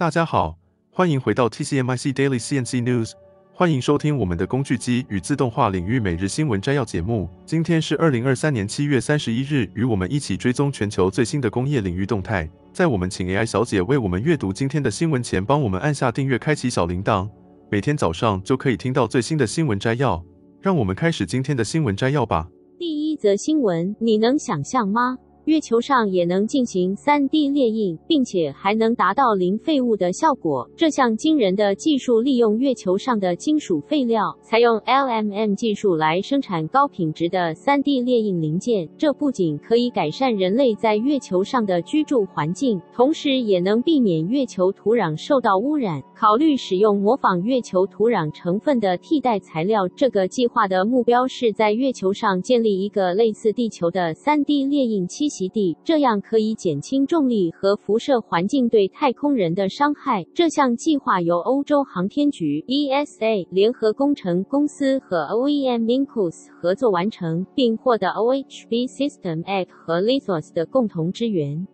大家好，欢迎回到 TCMIC Daily CNC News，欢迎收听我们的工具机与自动化领域每日新闻摘要节目。今天是二零二三年七月三十一日，与我们一起追踪全球最新的工业领域动态。在我们请 AI 小姐为我们阅读今天的新闻前，帮我们按下订阅，开启小铃铛，每天早上就可以听到最新的新闻摘要。让我们开始今天的新闻摘要吧。第一则新闻，你能想象吗？月球上也能进行 3D 列印，并且还能达到零废物的效果。这项惊人的技术利用月球上的金属废料，采用 LMM 技术来生产高品质的 3D 列印零件。这不仅可以改善人类在月球上的居住环境，同时也能避免月球土壤受到污染。考虑使用模仿月球土壤成分的替代材料。这个计划的目标是在月球上建立一个类似地球的 3D 猎印栖息地，这样可以减轻重力和辐射环境对太空人的伤害。这项计划由欧洲航天局 （ESA） 联合工程公司和 OEM Incus 合作完成，并获得 OHB System Act 和 Lithos 的共同支援。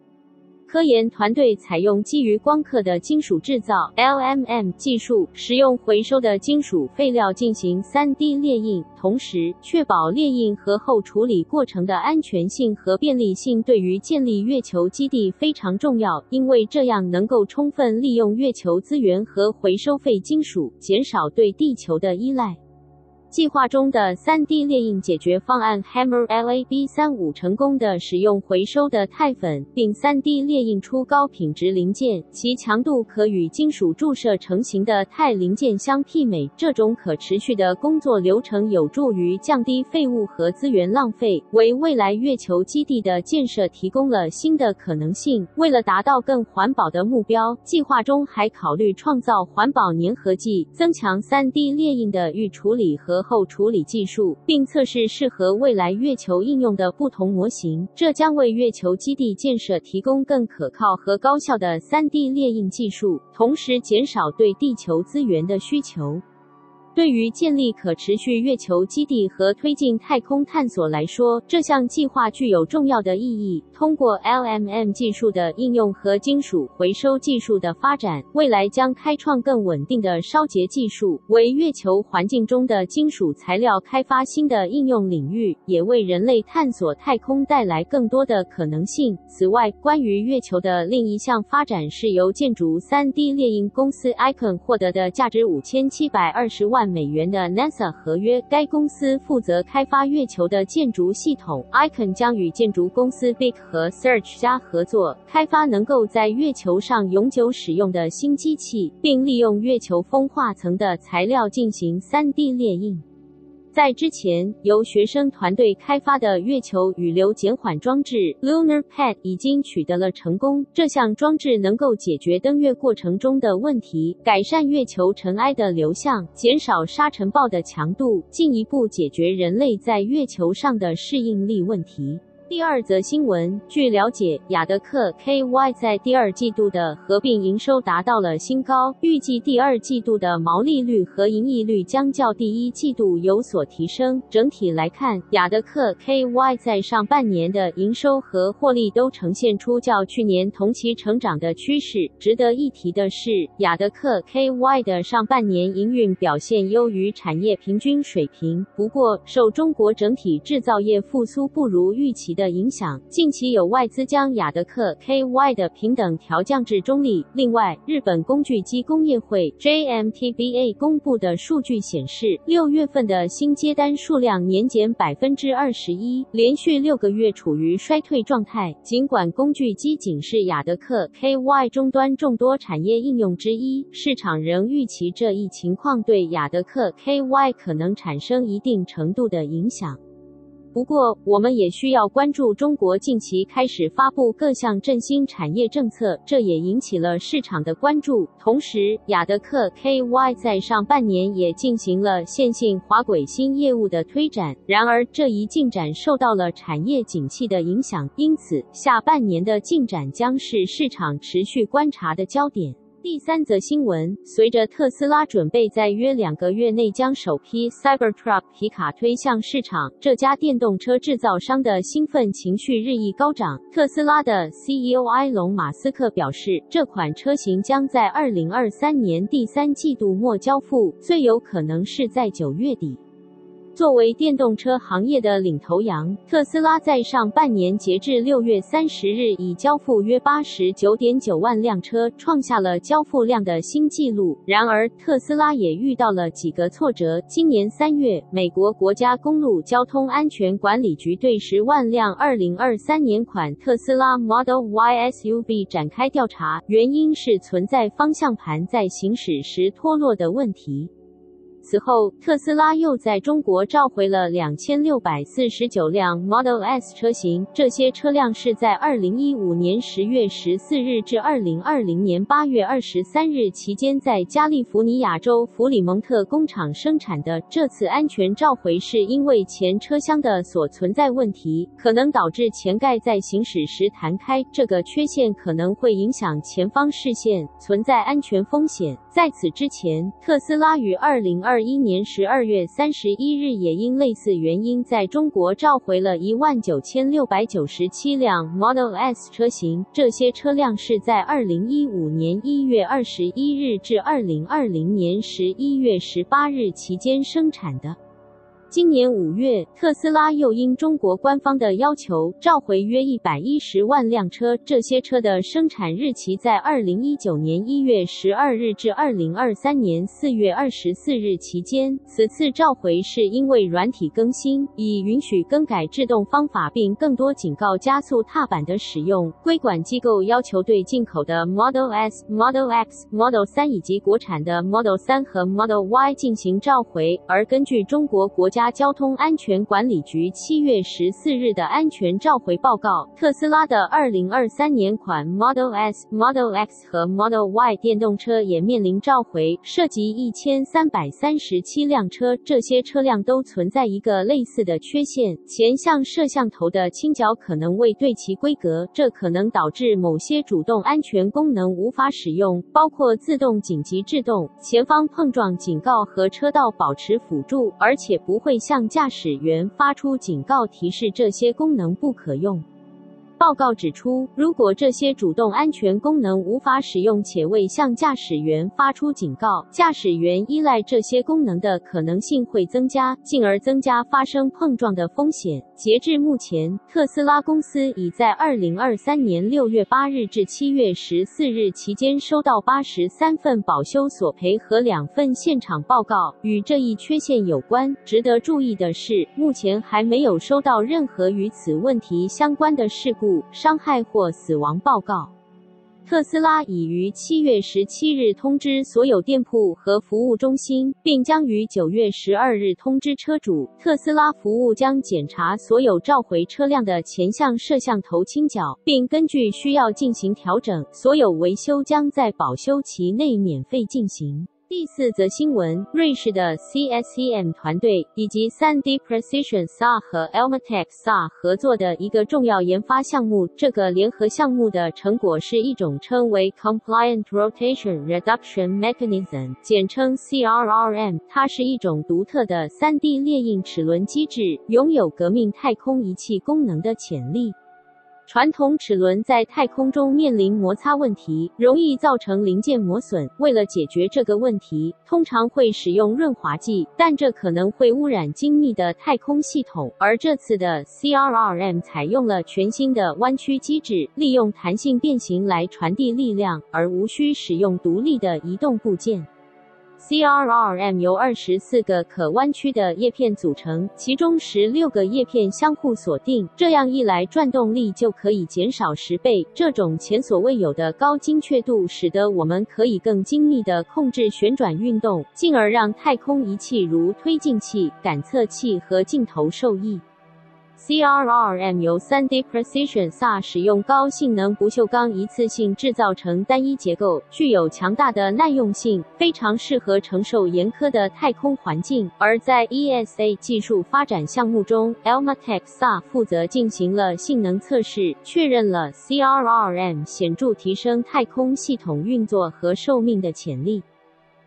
科研团队采用基于光刻的金属制造 （LMM） 技术，使用回收的金属废料进行 3D 列印，同时确保列印和后处理过程的安全性和便利性。对于建立月球基地非常重要，因为这样能够充分利用月球资源和回收废金属，减少对地球的依赖。计划中的 3D 列印解决方案 Hammer Lab 三五成功的使用回收的钛粉，并 3D 列印出高品质零件，其强度可与金属注射成型的钛零件相媲美。这种可持续的工作流程有助于降低废物和资源浪费，为未来月球基地的建设提供了新的可能性。为了达到更环保的目标，计划中还考虑创造环保粘合剂，增强 3D 列印的预处理和。后处理技术，并测试适合未来月球应用的不同模型，这将为月球基地建设提供更可靠和高效的 3D 列印技术，同时减少对地球资源的需求。对于建立可持续月球基地和推进太空探索来说，这项计划具有重要的意义。通过 LMM 技术的应用和金属回收技术的发展，未来将开创更稳定的烧结技术，为月球环境中的金属材料开发新的应用领域，也为人类探索太空带来更多的可能性。此外，关于月球的另一项发展是由建筑 3D 猎鹰公司 Icon 获得的价值五千七百二十万。美元的 NASA 合约，该公司负责开发月球的建筑系统。Icon 将与建筑公司 Big 和 Search 加合作，开发能够在月球上永久使用的新机器，并利用月球风化层的材料进行 3D 列印。在之前，由学生团队开发的月球雨流减缓装置 Lunar Pad 已经取得了成功。这项装置能够解决登月过程中的问题，改善月球尘埃的流向，减少沙尘暴的强度，进一步解决人类在月球上的适应力问题。第二则新闻，据了解，雅德克 KY 在第二季度的合并营收达到了新高，预计第二季度的毛利率和盈利率将较第一季度有所提升。整体来看，雅德克 KY 在上半年的营收和获利都呈现出较去年同期成长的趋势。值得一提的是，雅德克 KY 的上半年营运表现优于产业平均水平。不过，受中国整体制造业复苏不如预期。的影响，近期有外资将雅德克 KY 的平等调降至中立。另外，日本工具机工业会 JMTBA 公布的数据显示，六月份的新接单数量年减百分之二十一，连续六个月处于衰退状态。尽管工具机仅是雅德克 KY 终端众多产业应用之一，市场仍预期这一情况对雅德克 KY 可能产生一定程度的影响。不过，我们也需要关注中国近期开始发布各项振兴产业政策，这也引起了市场的关注。同时，雅德克 KY 在上半年也进行了线性滑轨新业务的推展，然而这一进展受到了产业景气的影响，因此下半年的进展将是市场持续观察的焦点。第三则新闻，随着特斯拉准备在约两个月内将首批 Cybertruck 皮卡推向市场，这家电动车制造商的兴奋情绪日益高涨。特斯拉的 CEO 埃隆·马斯克表示，这款车型将在二零二三年第三季度末交付，最有可能是在九月底。作为电动车行业的领头羊，特斯拉在上半年截至六月三十日已交付约八十九点九万辆车，创下了交付量的新纪录。然而，特斯拉也遇到了几个挫折。今年三月，美国国家公路交通安全管理局对十万辆二零二三年款特斯拉 Model Y SUV 展开调查，原因是存在方向盘在行驶时脱落的问题。此后，特斯拉又在中国召回了两千六百四十九辆 Model S 车型，这些车辆是在二零一五年十月十四日至二零二零年八月二十三日期间在加利福尼亚州弗里蒙特工厂生产的。这次安全召回是因为前车厢的所存在问题，可能导致前盖在行驶时弹开，这个缺陷可能会影响前方视线，存在安全风险。在此之前，特斯拉于二零二一年十二月三十一日也因类似原因在中国召回了一万九千六百九十七辆 Model S 车型，这些车辆是在二零一五年一月二十一日至二零二零年十一月十八日期间生产的。今年五月，特斯拉又因中国官方的要求召回约一百一十万辆车，这些车的生产日期在二零一九年一月十二日至二零二三年四月二十四日期间。此次召回是因为软体更新，以允许更改制动方法，并更多警告加速踏板的使用。规管机构要求对进口的 Model S、Model X、Model 三以及国产的 Model 三和 Model Y 进行召回，而根据中国国。家交通安全管理局七月十四日的安全召回报告，特斯拉的二零二三年款 Model S、Model X 和 Model Y 电动车也面临召回，涉及一千三百三十七辆车。这些车辆都存在一个类似的缺陷：前向摄像头的倾角可能未对齐规格，这可能导致某些主动安全功能无法使用，包括自动紧急制动、前方碰撞警告和车道保持辅助，而且不。会向驾驶员发出警告提示，这些功能不可用。报告指出，如果这些主动安全功能无法使用且未向驾驶员发出警告，驾驶员依赖这些功能的可能性会增加，进而增加发生碰撞的风险。截至目前，特斯拉公司已在二零二三年六月八日至七月十四日期间收到八十三份保修索赔和两份现场报告，与这一缺陷有关。值得注意的是，目前还没有收到任何与此问题相关的事故。伤害或死亡报告。特斯拉已于七月十七日通知所有店铺和服务中心，并将于九月十二日通知车主。特斯拉服务将检查所有召回车辆的前向摄像头倾角，并根据需要进行调整。所有维修将在保修期内免费进行。第四则新闻：瑞士的 CSEM 团队以及 3D Precision SA 和 Elmatec SA 合作的一个重要研发项目。这个联合项目的成果是一种称为 Compliant Rotation Reduction Mechanism，简称 CRRM。它是一种独特的 3D 列印齿轮机制，拥有革命太空仪器功能的潜力。传统齿轮在太空中面临摩擦问题，容易造成零件磨损。为了解决这个问题，通常会使用润滑剂，但这可能会污染精密的太空系统。而这次的 CRRM 采用了全新的弯曲机制，利用弹性变形来传递力量，而无需使用独立的移动部件。CRRM 由二十四个可弯曲的叶片组成，其中十六个叶片相互锁定，这样一来，转动力就可以减少十倍。这种前所未有的高精确度，使得我们可以更精密地控制旋转运动，进而让太空仪器如推进器、感测器和镜头受益。CRRM 由 3D Precision SA 使用高性能不锈钢一次性制造成单一结构，具有强大的耐用性，非常适合承受严苛的太空环境。而在 ESA 技术发展项目中，Elmatec SA 负责进行了性能测试，确认了 CRRM 显著提升太空系统运作和寿命的潜力。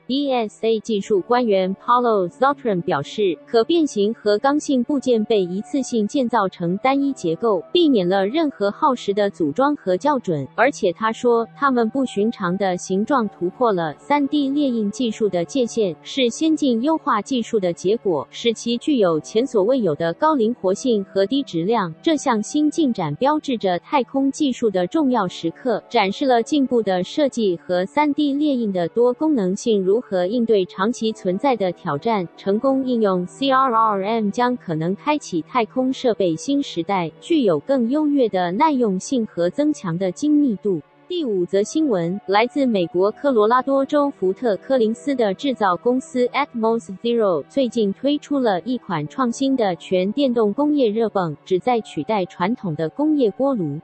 D.S.A. 技术官员 Paulo Zotran 表示，可变形和刚性部件被一次性建造成单一结构，避免了任何耗时的组装和校准。而且他说，他们不寻常的形状突破了 3D 列印技术的界限，是先进优化技术的结果，使其具有前所未有的高灵活性和低质量。这项新进展标志着太空技术的重要时刻，展示了进步的设计和 3D 列印的多功能性如。如何应对长期存在的挑战？成功应用 CRRM 将可能开启太空设备新时代，具有更优越的耐用性和增强的精密度。第五则新闻来自美国科罗拉多州福特科林斯的制造公司 Atmos Zero，最近推出了一款创新的全电动工业热泵，旨在取代传统的工业锅炉。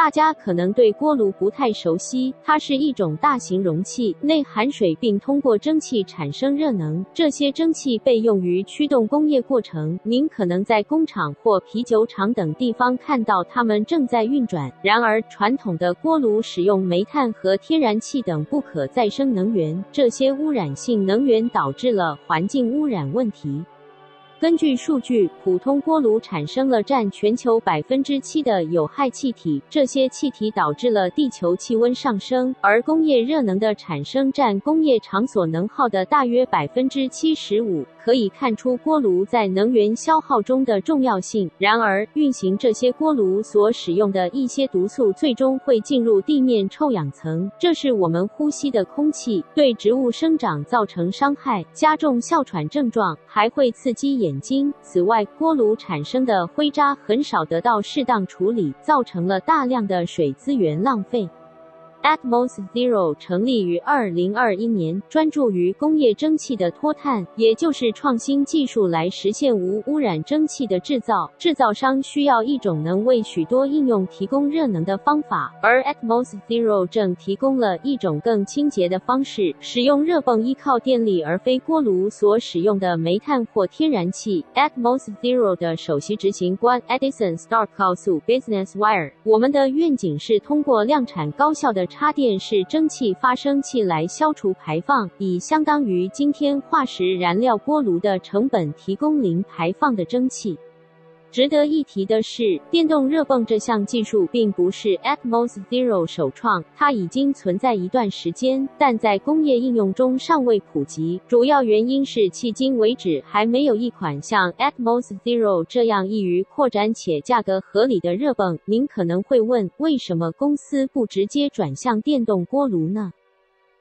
大家可能对锅炉不太熟悉，它是一种大型容器，内含水并通过蒸汽产生热能。这些蒸汽被用于驱动工业过程。您可能在工厂或啤酒厂等地方看到它们正在运转。然而，传统的锅炉使用煤炭和天然气等不可再生能源，这些污染性能源导致了环境污染问题。根据数据，普通锅炉产生了占全球百分之七的有害气体，这些气体导致了地球气温上升。而工业热能的产生占工业场所能耗的大约百分之七十五。可以看出锅炉在能源消耗中的重要性。然而，运行这些锅炉所使用的一些毒素最终会进入地面臭氧层，这是我们呼吸的空气，对植物生长造成伤害，加重哮喘症状，还会刺激眼睛。此外，锅炉产生的灰渣很少得到适当处理，造成了大量的水资源浪费。Atmos Zero 成立于二零二一年，专注于工业蒸汽的脱碳，也就是创新技术来实现无污染蒸汽的制造。制造商需要一种能为许多应用提供热能的方法，而 Atmos Zero 正提供了一种更清洁的方式，使用热泵依靠电力而非锅炉所使用的煤炭或天然气。Atmos Zero 的首席执行官 Edison Stark 告诉 Business Wire：“ 我们的愿景是通过量产高效的。”插电式蒸汽发生器来消除排放，以相当于今天化石燃料锅炉的成本提供零排放的蒸汽。值得一提的是，电动热泵这项技术并不是 Atmos Zero 首创，它已经存在一段时间，但在工业应用中尚未普及。主要原因是迄今为止还没有一款像 Atmos Zero 这样易于扩展且价格合理的热泵。您可能会问，为什么公司不直接转向电动锅炉呢？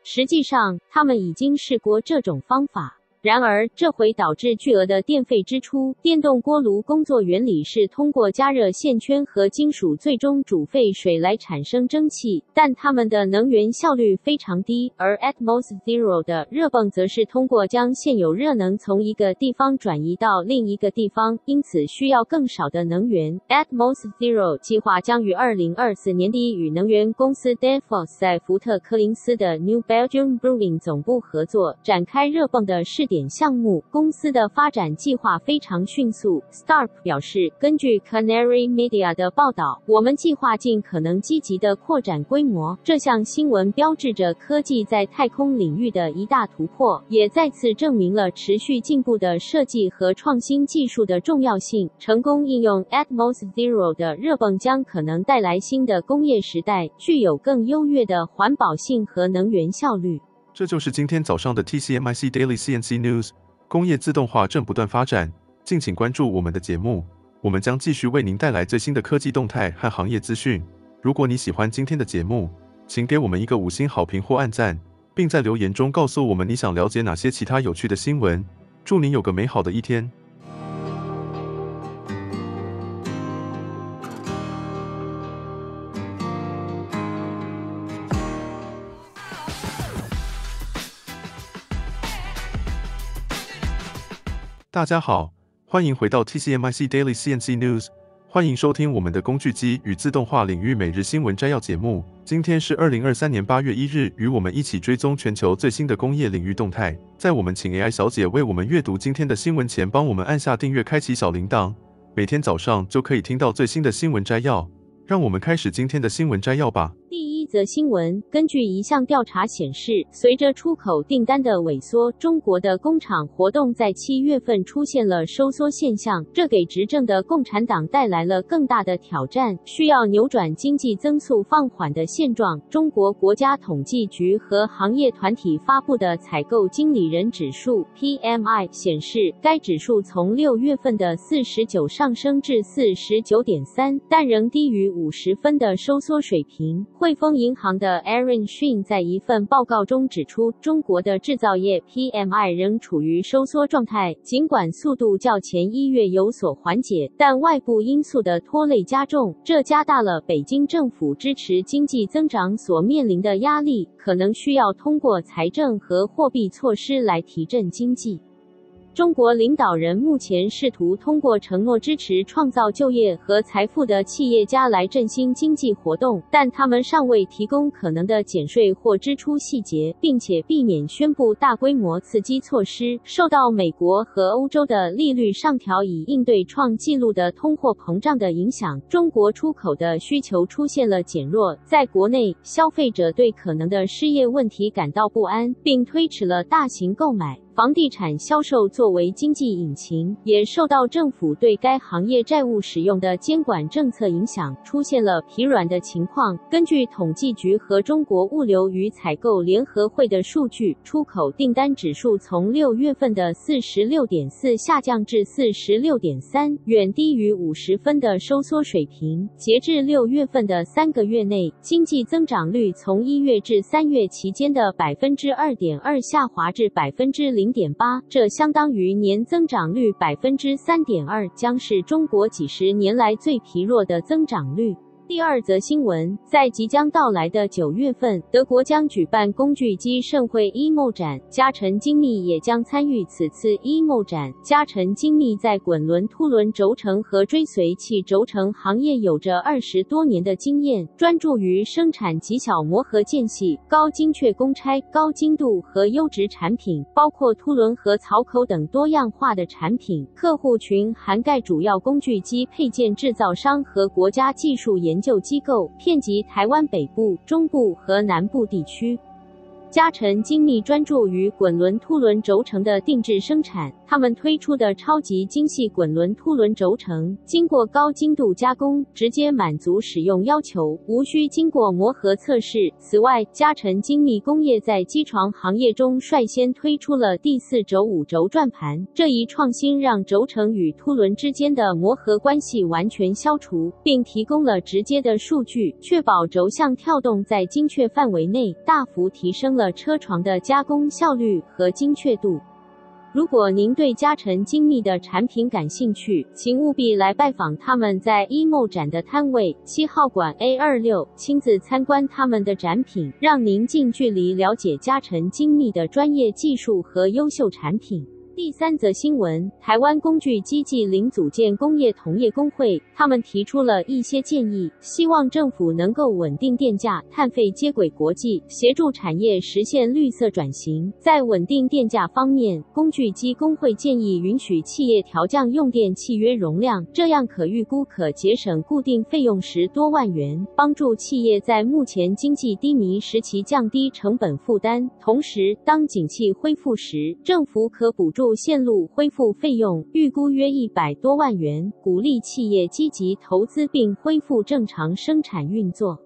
实际上，他们已经试过这种方法。然而，这会导致巨额的电费支出。电动锅炉工作原理是通过加热线圈和金属最终煮沸水来产生蒸汽，但它们的能源效率非常低。而 Atmos Zero 的热泵则是通过将现有热能从一个地方转移到另一个地方，因此需要更少的能源。Atmos Zero 计划将于二零二四年底与能源公司 Danfoss 在福特科林斯的 New Belgium Brewing 总部合作，展开热泵的试。点项目公司的发展计划非常迅速。Stark 表示，根据 Canary Media 的报道，我们计划尽可能积极的扩展规模。这项新闻标志着科技在太空领域的一大突破，也再次证明了持续进步的设计和创新技术的重要性。成功应用 Atmos Zero 的热泵将可能带来新的工业时代，具有更优越的环保性和能源效率。这就是今天早上的 TCMIC Daily CNC News。工业自动化正不断发展，敬请关注我们的节目，我们将继续为您带来最新的科技动态和行业资讯。如果你喜欢今天的节目，请给我们一个五星好评或按赞，并在留言中告诉我们你想了解哪些其他有趣的新闻。祝您有个美好的一天！大家好，欢迎回到 TCMIC Daily CNC News，欢迎收听我们的工具机与自动化领域每日新闻摘要节目。今天是二零二三年八月一日，与我们一起追踪全球最新的工业领域动态。在我们请 AI 小姐为我们阅读今天的新闻前，帮我们按下订阅，开启小铃铛，每天早上就可以听到最新的新闻摘要。让我们开始今天的新闻摘要吧。第一则新闻，根据一项调查显示，随着出口订单的萎缩，中国的工厂活动在七月份出现了收缩现象，这给执政的共产党带来了更大的挑战，需要扭转经济增速放缓的现状。中国国家统计局和行业团体发布的采购经理人指数 （PMI） 显示，该指数从六月份的四十九上升至四十九点三，但仍低于五十分的收缩水平。汇丰。银行的 Aaron Shin 在一份报告中指出，中国的制造业 PMI 仍处于收缩状态，尽管速度较前一月有所缓解，但外部因素的拖累加重，这加大了北京政府支持经济增长所面临的压力，可能需要通过财政和货币措施来提振经济。中国领导人目前试图通过承诺支持创造就业和财富的企业家来振兴经济活动，但他们尚未提供可能的减税或支出细节，并且避免宣布大规模刺激措施。受到美国和欧洲的利率上调以应对创纪录的通货膨胀的影响，中国出口的需求出现了减弱。在国内，消费者对可能的失业问题感到不安，并推迟了大型购买。房地产销售作为经济引擎，也受到政府对该行业债务使用的监管政策影响，出现了疲软的情况。根据统计局和中国物流与采购联合会的数据，出口订单指数从六月份的四十六点四下降至四十六点三，远低于五十分的收缩水平。截至六月份的三个月内，经济增长率从一月至三月期间的百分之二点二下滑至百分之零。点八，这相当于年增长率百分之三点二，将是中国几十年来最疲弱的增长率。第二则新闻，在即将到来的九月份，德国将举办工具机盛会 EMO 展，嘉诚精密也将参与此次 EMO 展。嘉诚精密在滚轮、凸轮轴承和追随器轴承行业有着二十多年的经验，专注于生产极小磨合间隙、高精确公差、高精度和优质产品，包括凸轮和槽口等多样化的产品。客户群涵盖主要工具机配件制造商和国家技术研。研究机构遍及台湾北部、中部和南部地区。嘉诚精密专注于滚轮凸轮轴承的定制生产，他们推出的超级精细滚轮凸轮轴承，经过高精度加工，直接满足使用要求，无需经过磨合测试。此外，嘉诚精密工业在机床行业中率先推出了第四轴五轴转盘，这一创新让轴承与凸轮之间的磨合关系完全消除，并提供了直接的数据，确保轴向跳动在精确范围内，大幅提升。了车床的加工效率和精确度。如果您对嘉诚精密的产品感兴趣，请务必来拜访他们在 EMO 展的摊位七号馆 A 二六，亲自参观他们的展品，让您近距离了解嘉诚精密的专业技术和优秀产品。第三则新闻：台湾工具机暨零组件工业同业工会，他们提出了一些建议，希望政府能够稳定电价、碳费接轨国际，协助产业实现绿色转型。在稳定电价方面，工具机工会建议允许企业调降用电契约容量，这样可预估可节省固定费用十多万元，帮助企业在目前经济低迷时期降低成本负担。同时，当景气恢复时，政府可补助。线路恢复费用预估约一百多万元，鼓励企业积极投资并恢复正常生产运作。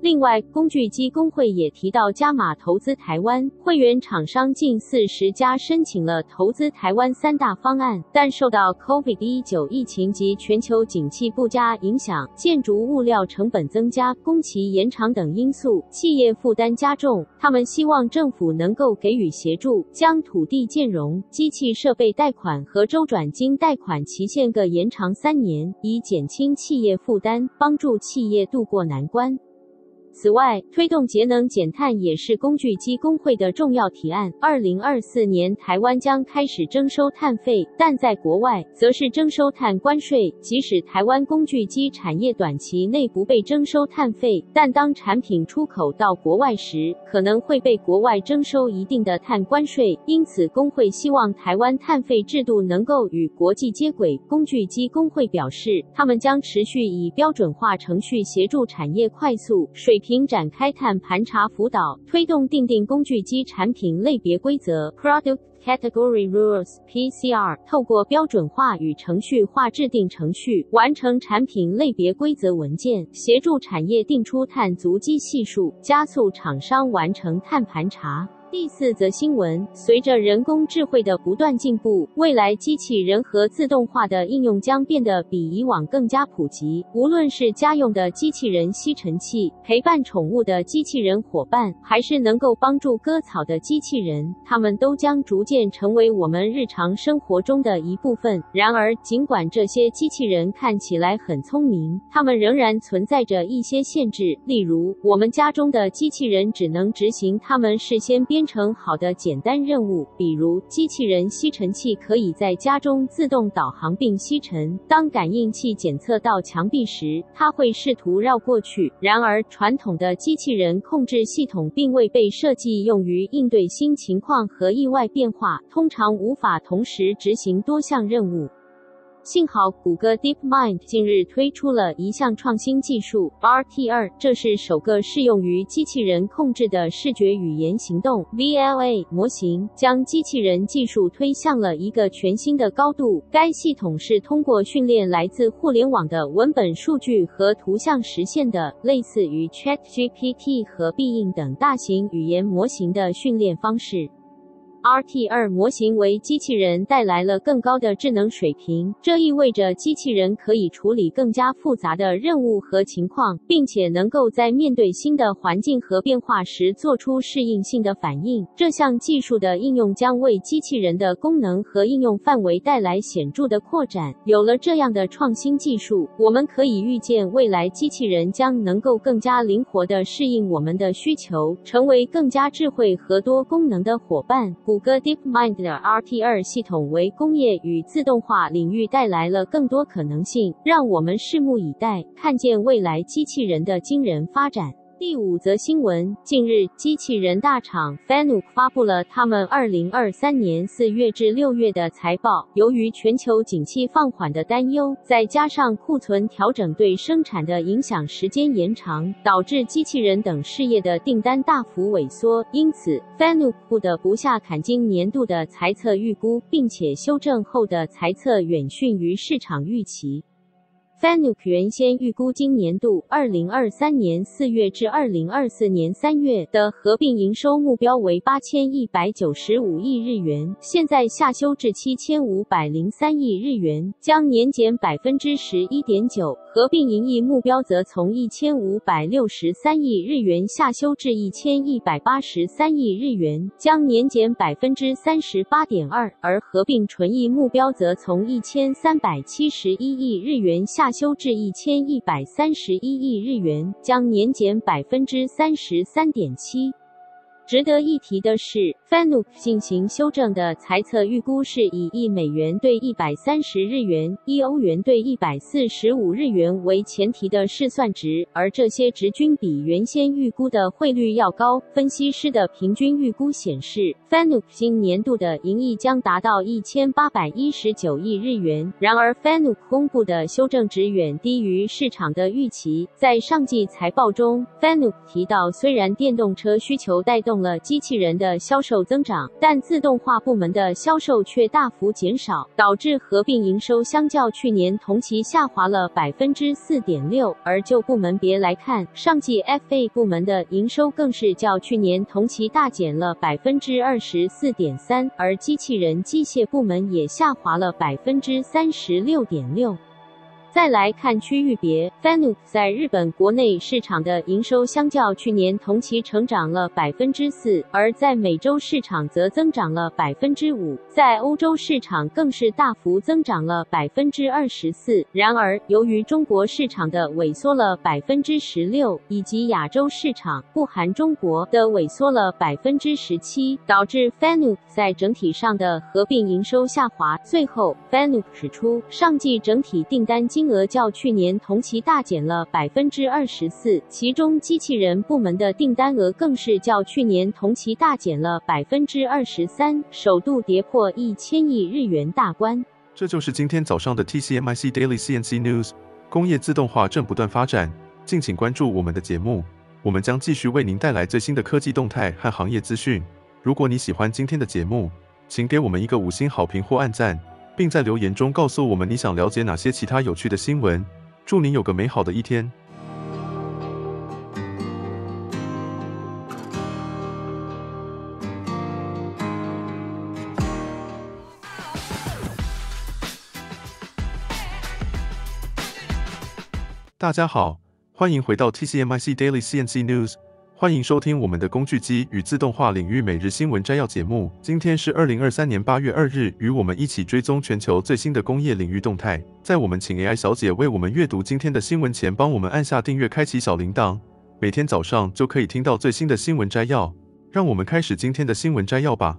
另外，工具机工会也提到加码投资台湾，会员厂商近四十家申请了投资台湾三大方案，但受到 COVID-19 疫情及全球景气不佳影响，建筑物料成本增加、工期延长等因素，企业负担加重。他们希望政府能够给予协助，将土地建融、机器设备贷款和周转金贷款期限各延长三年，以减轻企业负担，帮助企业渡过难关。此外，推动节能减碳也是工具机工会的重要提案。二零二四年，台湾将开始征收碳费，但在国外则是征收碳关税。即使台湾工具机产业短期内不被征收碳费，但当产品出口到国外时，可能会被国外征收一定的碳关税。因此，工会希望台湾碳费制度能够与国际接轨。工具机工会表示，他们将持续以标准化程序协助产业快速水平。展开碳盘查辅导，推动定定工具机产品类别规则 （Product Category Rules，PCR），透过标准化与程序化制定程序，完成产品类别规则文件，协助产业定出碳足迹系数，加速厂商完成碳盘查。第四则新闻：随着人工智慧的不断进步，未来机器人和自动化的应用将变得比以往更加普及。无论是家用的机器人吸尘器、陪伴宠物的机器人伙伴，还是能够帮助割草的机器人，它们都将逐渐成为我们日常生活中的一部分。然而，尽管这些机器人看起来很聪明，它们仍然存在着一些限制。例如，我们家中的机器人只能执行它们事先编。编程好的简单任务，比如机器人吸尘器可以在家中自动导航并吸尘。当感应器检测到墙壁时，它会试图绕过去。然而，传统的机器人控制系统并未被设计用于应对新情况和意外变化，通常无法同时执行多项任务。幸好，谷歌 DeepMind 近日推出了一项创新技术 RT2，这是首个适用于机器人控制的视觉语言行动 VLA 模型，将机器人技术推向了一个全新的高度。该系统是通过训练来自互联网的文本数据和图像实现的，类似于 ChatGPT 和必应等大型语言模型的训练方式。RT2 模型为机器人带来了更高的智能水平，这意味着机器人可以处理更加复杂的任务和情况，并且能够在面对新的环境和变化时做出适应性的反应。这项技术的应用将为机器人的功能和应用范围带来显著的扩展。有了这样的创新技术，我们可以预见未来机器人将能够更加灵活地适应我们的需求，成为更加智慧和多功能的伙伴。谷歌 DeepMind 的 RT2 系统为工业与自动化领域带来了更多可能性，让我们拭目以待，看见未来机器人的惊人发展。第五则新闻：近日，机器人大厂 Fanuc 发布了他们二零二三年四月至六月的财报。由于全球景气放缓的担忧，再加上库存调整对生产的影响时间延长，导致机器人等事业的订单大幅萎缩。因此，Fanuc 不得不下砍今年度的财测预估，并且修正后的财测远逊于市场预期。Fanuc 原先预估今年度二零二三年四月至二零二四年三月的合并营收目标为八千一百九十五亿日元，现在下修至七千五百零三亿日元，将年减百分之十一点九。合并盈利目标则从一千五百六十三亿日元下修至一千一百八十三亿日元，将年减百分之三十八点二；而合并纯益目标则从一千三百七十一亿日元下修至一千一百三十一亿日元，将年减百分之三十三点七。值得一提的是，Fanuc 进行修正的财测预估是以一美元兑一百三十日元、一欧元兑一百四十五日元为前提的试算值，而这些值均比原先预估的汇率要高。分析师的平均预估显示，Fanuc 今年度的盈利将达到一千八百一十九亿日元。然而，Fanuc 公布的修正值远低于市场的预期。在上季财报中，Fanuc 提到，虽然电动车需求带动了机器人的销售增长，但自动化部门的销售却大幅减少，导致合并营收相较去年同期下滑了百分之四点六。而就部门别来看，上季 FA 部门的营收更是较去年同期大减了百分之二十四点三，而机器人机械部门也下滑了百分之三十六点六。再来看区域别，Fanuc 在日本国内市场的营收相较去年同期成长了百分之四，而在美洲市场则增长了百分之五，在欧洲市场更是大幅增长了百分之二十四。然而，由于中国市场的萎缩了百分之十六，以及亚洲市场（不含中国）的萎缩了百分之十七，导致 Fanuc 在整体上的合并营收下滑。最后，Fanuc 指出，上季整体订单金额较去年同期大减了百分之二十四，其中机器人部门的订单额更是较去年同期大减了百分之二十三，首度跌破一千亿日元大关。这就是今天早上的 TCMIC Daily CNC News。工业自动化正不断发展，敬请关注我们的节目，我们将继续为您带来最新的科技动态和行业资讯。如果你喜欢今天的节目，请给我们一个五星好评或按赞。并在留言中告诉我们你想了解哪些其他有趣的新闻。祝您有个美好的一天！大家好，欢迎回到 TCMIC Daily CNC News。欢迎收听我们的工具机与自动化领域每日新闻摘要节目。今天是二零二三年八月二日，与我们一起追踪全球最新的工业领域动态。在我们请 AI 小姐为我们阅读今天的新闻前，帮我们按下订阅，开启小铃铛，每天早上就可以听到最新的新闻摘要。让我们开始今天的新闻摘要吧。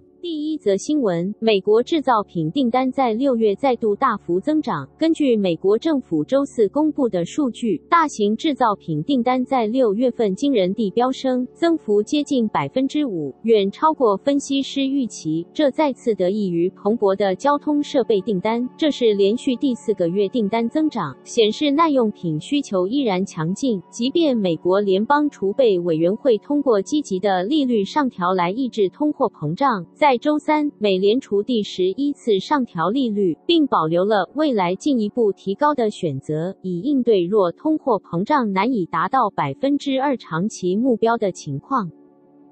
则新闻：美国制造品订单在六月再度大幅增长。根据美国政府周四公布的数据，大型制造品订单在六月份惊人地飙升，增幅接近百分之五，远超过分析师预期。这再次得益于蓬勃的交通设备订单，这是连续第四个月订单增长，显示耐用品需求依然强劲。即便美国联邦储备委员会通过积极的利率上调来抑制通货膨胀，在周三，三美联储第十一次上调利率，并保留了未来进一步提高的选择，以应对若通货膨胀难以达到百分之二长期目标的情况。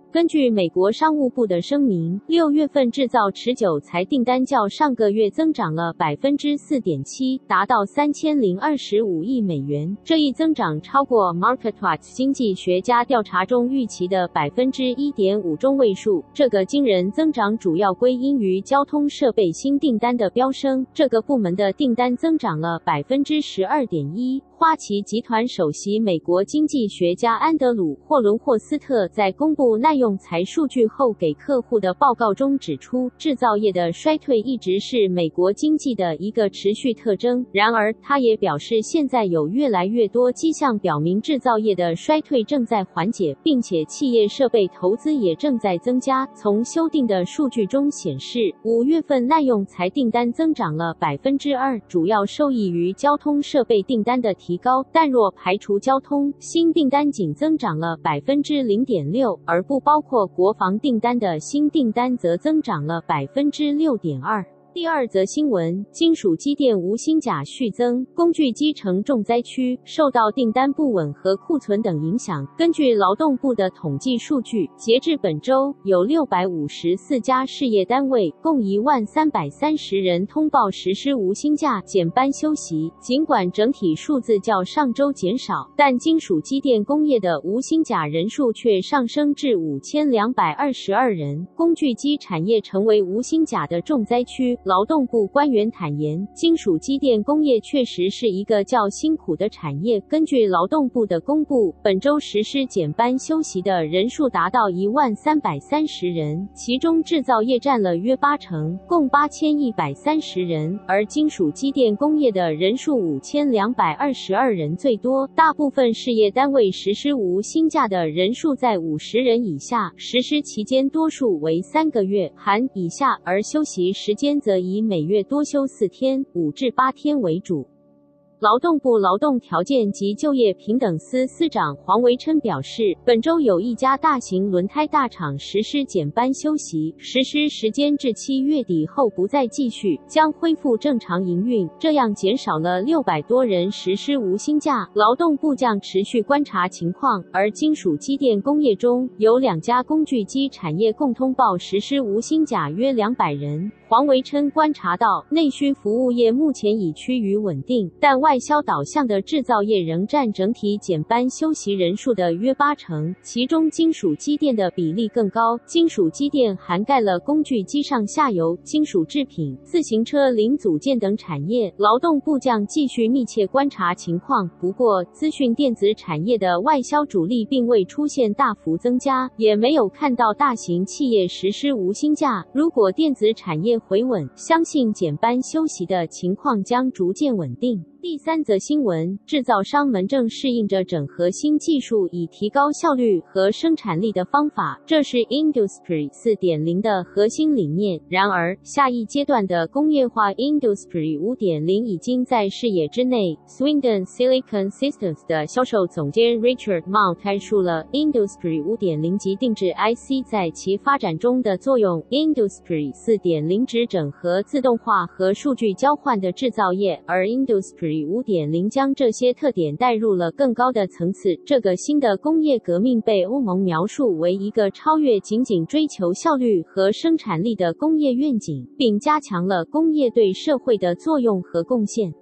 根据美国商务部的声明，六月份制造持久材订单较上个月增长了百分之四点七，达到三千零二十五亿美元。这一增长超过 MarketWatch 经济学家调查中预期的百分之一点五中位数。这个惊人增长主要归因于交通设备新订单的飙升，这个部门的订单增长了百分之十二点一。花旗集团首席美国经济学家安德鲁·霍伦霍斯特在公布耐用材数据后给客户的报告中指出，制造业的衰退一直是美国经济的一个持续特征。然而，他也表示，现在有越来越多迹象表明制造业的衰退正在缓解，并且企业设备投资也正在增加。从修订的数据中显示，五月份耐用材订单增长了百分之二，主要受益于交通设备订单的。提高，但若排除交通，新订单仅增长了百分之零点六，而不包括国防订单的新订单则增长了百分之六点二。第二则新闻：金属机电无薪假续增，工具机成重灾区，受到订单不稳和库存等影响。根据劳动部的统计数据，截至本周，有六百五十四家事业单位，共一万三百三十人通报实施无薪假、减班休息。尽管整体数字较上周减少，但金属机电工业的无薪假人数却上升至五千两百二十二人，工具机产业成为无薪假的重灾区。劳动部官员坦言，金属机电工业确实是一个较辛苦的产业。根据劳动部的公布，本周实施减班休息的人数达到一万三百三十人，其中制造业占了约八成，共八千一百三十人；而金属机电工业的人数五千两百二十二人最多。大部分事业单位实施无薪假的人数在五十人以下，实施期间多数为三个月含以下，而休息时间则。以每月多休四天，五至八天为主。劳动部劳动条件及就业平等司司长黄维琛表示，本周有一家大型轮胎大厂实施减班休息，实施时间至七月底后不再继续，将恢复正常营运，这样减少了六百多人实施无薪假。劳动部将持续观察情况。而金属机电工业中有两家工具机产业共通报实施无薪假约两百人。黄维琛观察到，内需服务业目前已趋于稳定，但外销导向的制造业仍占整体减班休息人数的约八成，其中金属机电的比例更高。金属机电涵盖了工具机上下游、金属制品、自行车零组件等产业。劳动部将继续密切观察情况。不过，资讯电子产业的外销主力并未出现大幅增加，也没有看到大型企业实施无薪假。如果电子产业回稳，相信减班休息的情况将逐渐稳定。第三则新闻，制造商们正适应着整合新技术以提高效率和生产力的方法，这是 Industry 四点零的核心理念。然而，下一阶段的工业化 Industry 五点零已经在视野之内。Swindon Silicon Systems 的销售总监 Richard Mount 开述了 Industry 五点零及定制 IC 在其发展中的作用。Industry 四点零指整合自动化和数据交换的制造业，而 Industry 五点零将这些特点带入了更高的层次。这个新的工业革命被欧盟描述为一个超越仅仅追求效率和生产力的工业愿景，并加强了工业对社会的作用和贡献。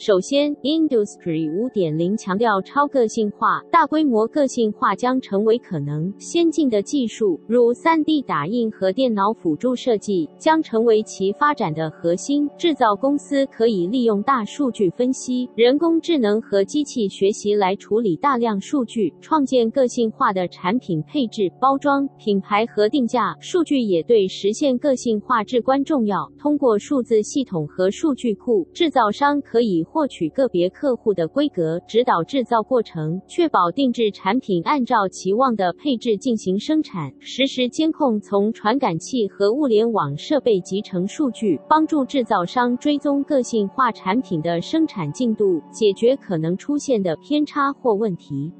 首先，Industry 五点零强调超个性化，大规模个性化将成为可能。先进的技术，如 3D 打印和电脑辅助设计，将成为其发展的核心。制造公司可以利用大数据分析、人工智能和机器学习来处理大量数据，创建个性化的产品配置、包装、品牌和定价。数据也对实现个性化至关重要。通过数字系统和数据库，制造商可以。获取个别客户的规格，指导制造过程，确保定制产品按照期望的配置进行生产，实时监控从传感器和物联网设备集成数据，帮助制造商追踪个性化产品的生产进度，解决可能出现的偏差或问题。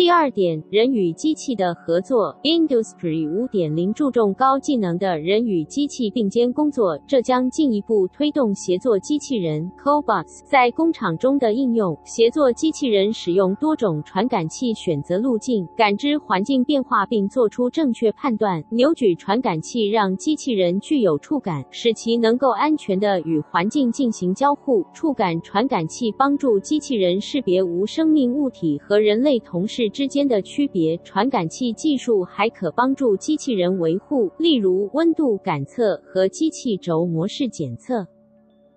第二点，人与机器的合作。Industry 五点零注重高技能的人与机器并肩工作，这将进一步推动协作机器人 （Cobots） 在工厂中的应用。协作机器人使用多种传感器选择路径，感知环境变化并做出正确判断。扭矩传感器让机器人具有触感，使其能够安全地与环境进行交互。触感传感器帮助机器人识别无生命物体和人类同事。之间的区别，传感器技术还可帮助机器人维护，例如温度感测和机器轴模式检测。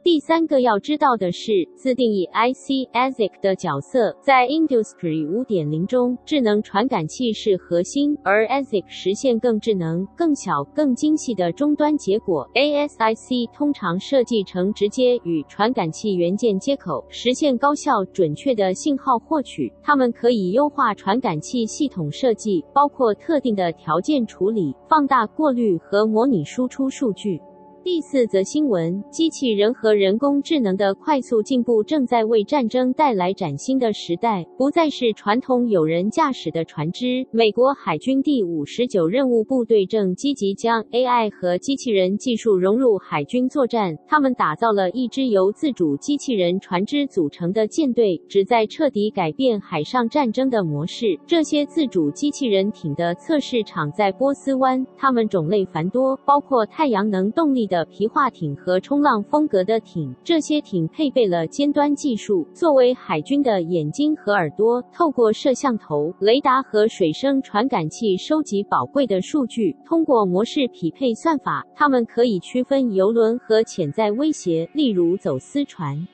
第三个要知道的是，自定义 IC ASIC 的角色在 Industry 5.0中，智能传感器是核心，而 ASIC 实现更智能、更小、更精细的终端结果。ASIC 通常设计成直接与传感器元件接口，实现高效、准确的信号获取。它们可以优化传感器系统设计，包括特定的条件处理、放大过滤和模拟输出数据。第四则新闻：机器人和人工智能的快速进步正在为战争带来崭新的时代，不再是传统有人驾驶的船只。美国海军第五十九任务部队正积极将 AI 和机器人技术融入海军作战。他们打造了一支由自主机器人船只组成的舰队，旨在彻底改变海上战争的模式。这些自主机器人艇的测试场在波斯湾，它们种类繁多，包括太阳能动力。的皮划艇和冲浪风格的艇，这些艇配备了尖端技术，作为海军的眼睛和耳朵，透过摄像头、雷达和水声传感器收集宝贵的数据。通过模式匹配算法，他们可以区分游轮和潜在威胁，例如走私船。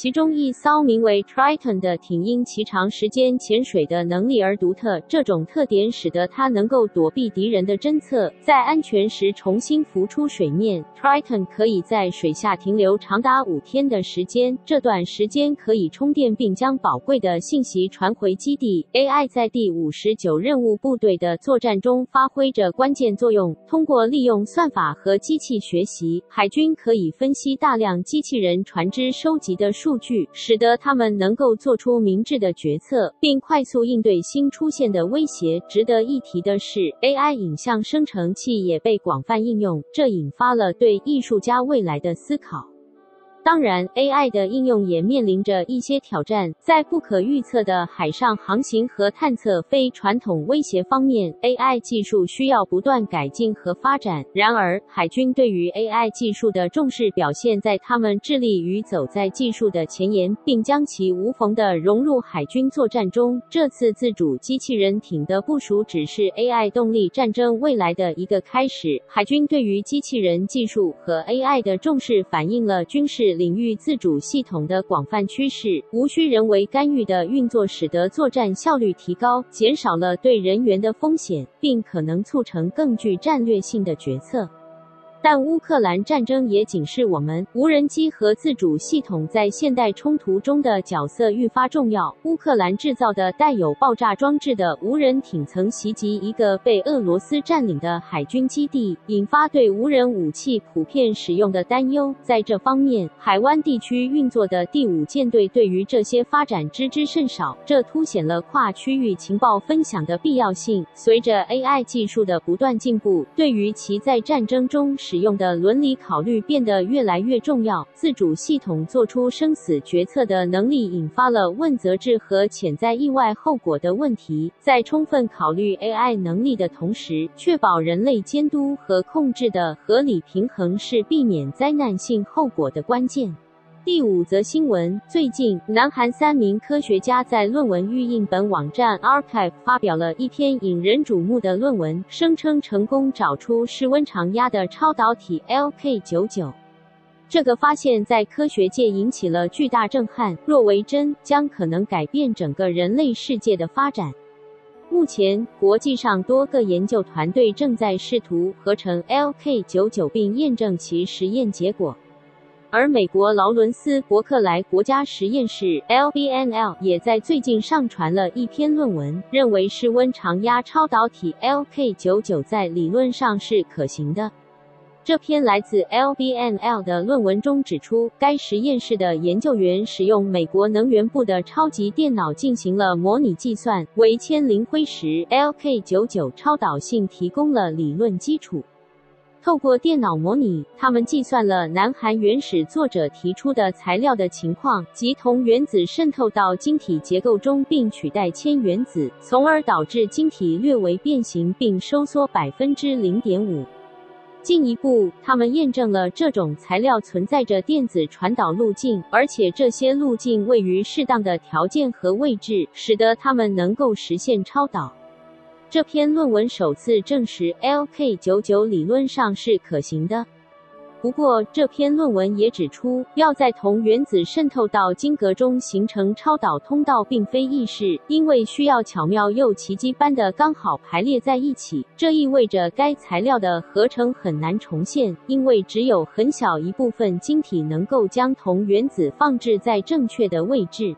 其中一艘名为 Triton 的艇因其长时间潜水的能力而独特，这种特点使得它能够躲避敌人的侦测，在安全时重新浮出水面。Triton 可以在水下停留长达五天的时间，这段时间可以充电并将宝贵的信息传回基地。AI 在第五十九任务部队的作战中发挥着关键作用。通过利用算法和机器学习，海军可以分析大量机器人船只收集的数。数据使得他们能够做出明智的决策，并快速应对新出现的威胁。值得一提的是，AI 影像生成器也被广泛应用，这引发了对艺术家未来的思考。当然，AI 的应用也面临着一些挑战。在不可预测的海上航行和探测非传统威胁方面，AI 技术需要不断改进和发展。然而，海军对于 AI 技术的重视表现在他们致力于走在技术的前沿，并将其无缝地融入海军作战中。这次自主机器人艇的部署只是 AI 动力战争未来的一个开始。海军对于机器人技术和 AI 的重视，反映了军事。领域自主系统的广泛趋势，无需人为干预的运作，使得作战效率提高，减少了对人员的风险，并可能促成更具战略性的决策。但乌克兰战争也警示我们，无人机和自主系统在现代冲突中的角色愈发重要。乌克兰制造的带有爆炸装置的无人艇曾袭击一个被俄罗斯占领的海军基地，引发对无人武器普遍使用的担忧。在这方面，海湾地区运作的第五舰队对于这些发展知之甚少，这凸显了跨区域情报分享的必要性。随着 AI 技术的不断进步，对于其在战争中。使用的伦理考虑变得越来越重要。自主系统做出生死决策的能力，引发了问责制和潜在意外后果的问题。在充分考虑 AI 能力的同时，确保人类监督和控制的合理平衡是避免灾难性后果的关键。第五则新闻：最近，南韩三名科学家在论文预印本网站 Archive 发表了一篇引人瞩目的论文，声称成功找出室温常压的超导体 LK99。这个发现，在科学界引起了巨大震撼。若为真，将可能改变整个人类世界的发展。目前，国际上多个研究团队正在试图合成 LK99，并验证其实验结果。而美国劳伦斯伯克莱国家实验室 （LBNL） 也在最近上传了一篇论文，认为室温常压超导体 LK99 在理论上是可行的。这篇来自 LBNL 的论文中指出，该实验室的研究员使用美国能源部的超级电脑进行了模拟计算，为铅磷灰石 LK99 超导性提供了理论基础。透过电脑模拟，他们计算了南韩原始作者提出的材料的情况，即铜原子渗透到晶体结构中并取代铅原子，从而导致晶体略微变形并收缩百分之零点五。进一步，他们验证了这种材料存在着电子传导路径，而且这些路径位于适当的条件和位置，使得它们能够实现超导。这篇论文首次证实 LK99 理论上是可行的。不过，这篇论文也指出，要在铜原子渗透到晶格中形成超导通道并非易事，因为需要巧妙又奇迹般的刚好排列在一起。这意味着该材料的合成很难重现，因为只有很小一部分晶体能够将铜原子放置在正确的位置。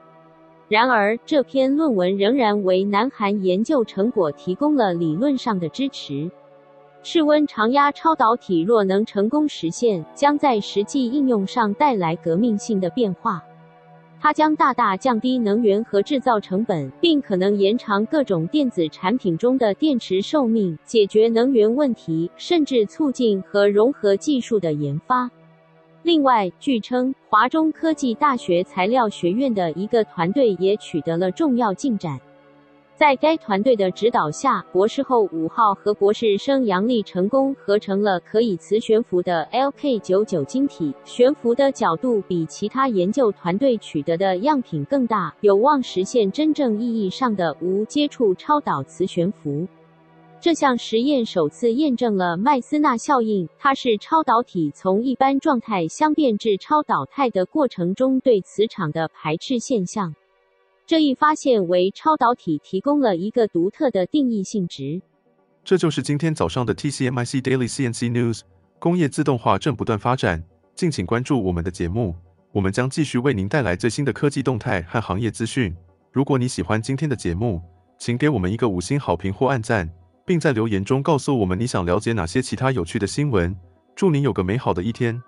然而，这篇论文仍然为南韩研究成果提供了理论上的支持。室温常压超导体若能成功实现，将在实际应用上带来革命性的变化。它将大大降低能源和制造成本，并可能延长各种电子产品中的电池寿命，解决能源问题，甚至促进和融合技术的研发。另外，据称，华中科技大学材料学院的一个团队也取得了重要进展。在该团队的指导下，博士后五号和博士生杨丽成功合成了可以磁悬浮的 LK99 晶体，悬浮的角度比其他研究团队取得的样品更大，有望实现真正意义上的无接触超导磁悬浮。这项实验首次验证了麦斯纳效应，它是超导体从一般状态相变至超导态的过程中对磁场的排斥现象。这一发现为超导体提供了一个独特的定义性值。这就是今天早上的 TCMIC Daily CNC News。工业自动化正不断发展，敬请关注我们的节目，我们将继续为您带来最新的科技动态和行业资讯。如果你喜欢今天的节目，请给我们一个五星好评或按赞。并在留言中告诉我们你想了解哪些其他有趣的新闻。祝您有个美好的一天！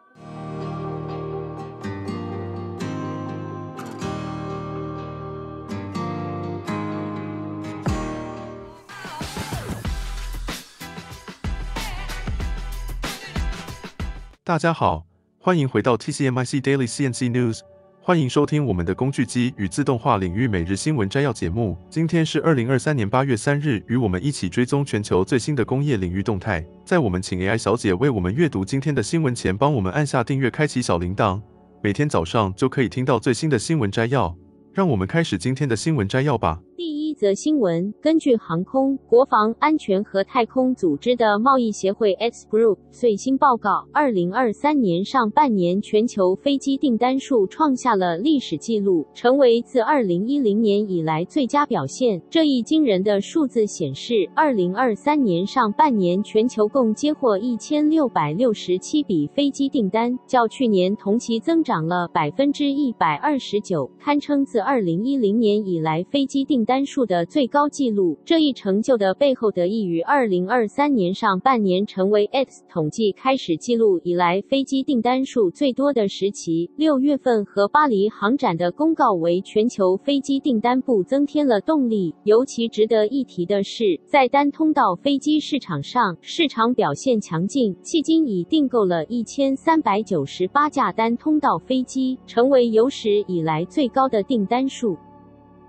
大家好，欢迎回到 TCMIC Daily CNC News，欢迎收听我们的工具机与自动化领域每日新闻摘要节目。今天是二零二三年八月三日，与我们一起追踪全球最新的工业领域动态。在我们请 AI 小姐为我们阅读今天的新闻前，帮我们按下订阅，开启小铃铛，每天早上就可以听到最新的新闻摘要。让我们开始今天的新闻摘要吧。第一则新闻，根据航空、国防安全和太空组织的贸易协会 X Group 最新报告，二零二三年上半年全球飞机订单数创下了历史纪录，成为自二零一零年以来最佳表现。这一惊人的数字显示，二零二三年上半年全球共接获一千六百六十七笔飞机订单，较去年同期增长了百分之一百二十九，堪称自二零一零年以来飞机订单数的最高纪录。这一成就的背后得益于二零二三年上半年成为 X 统计开始记录以来飞机订单数最多的时期。六月份和巴黎航展的公告为全球飞机订单部增添了动力。尤其值得一提的是，在单通道飞机市场上，市场表现强劲，迄今已订购了一千三百九十八架单通道飞机，成为有史以来最高的订单数。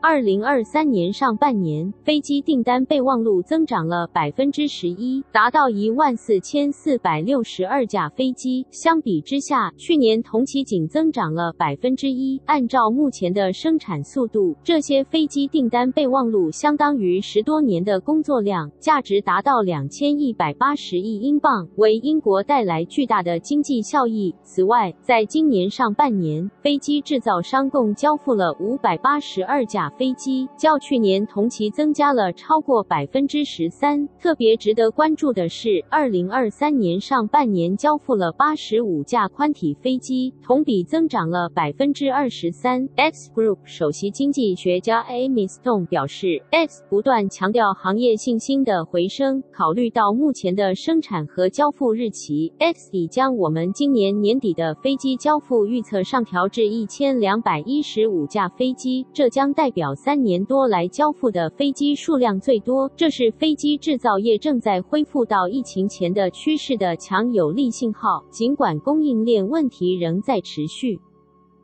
二零二三年上半年，飞机订单备忘录增长了百分之十一，达到一万四千四百六十二架飞机。相比之下，去年同期仅增长了百分之一。按照目前的生产速度，这些飞机订单备忘录相当于十多年的工作量，价值达到两千一百八十亿英镑，为英国带来巨大的经济效益。此外，在今年上半年，飞机制造商共交付了五百八十二架。飞机较去年同期增加了超过百分之十三。特别值得关注的是，二零二三年上半年交付了八十五架宽体飞机，同比增长了百分之二十三。X Group 首席经济学家 Amy Stone 表示，X 不断强调行业信心的回升。考虑到目前的生产和交付日期，X 已将我们今年年底的飞机交付预测上调至一千两百一十五架飞机，这将代表。表三年多来交付的飞机数量最多，这是飞机制造业正在恢复到疫情前的趋势的强有力信号。尽管供应链问题仍在持续。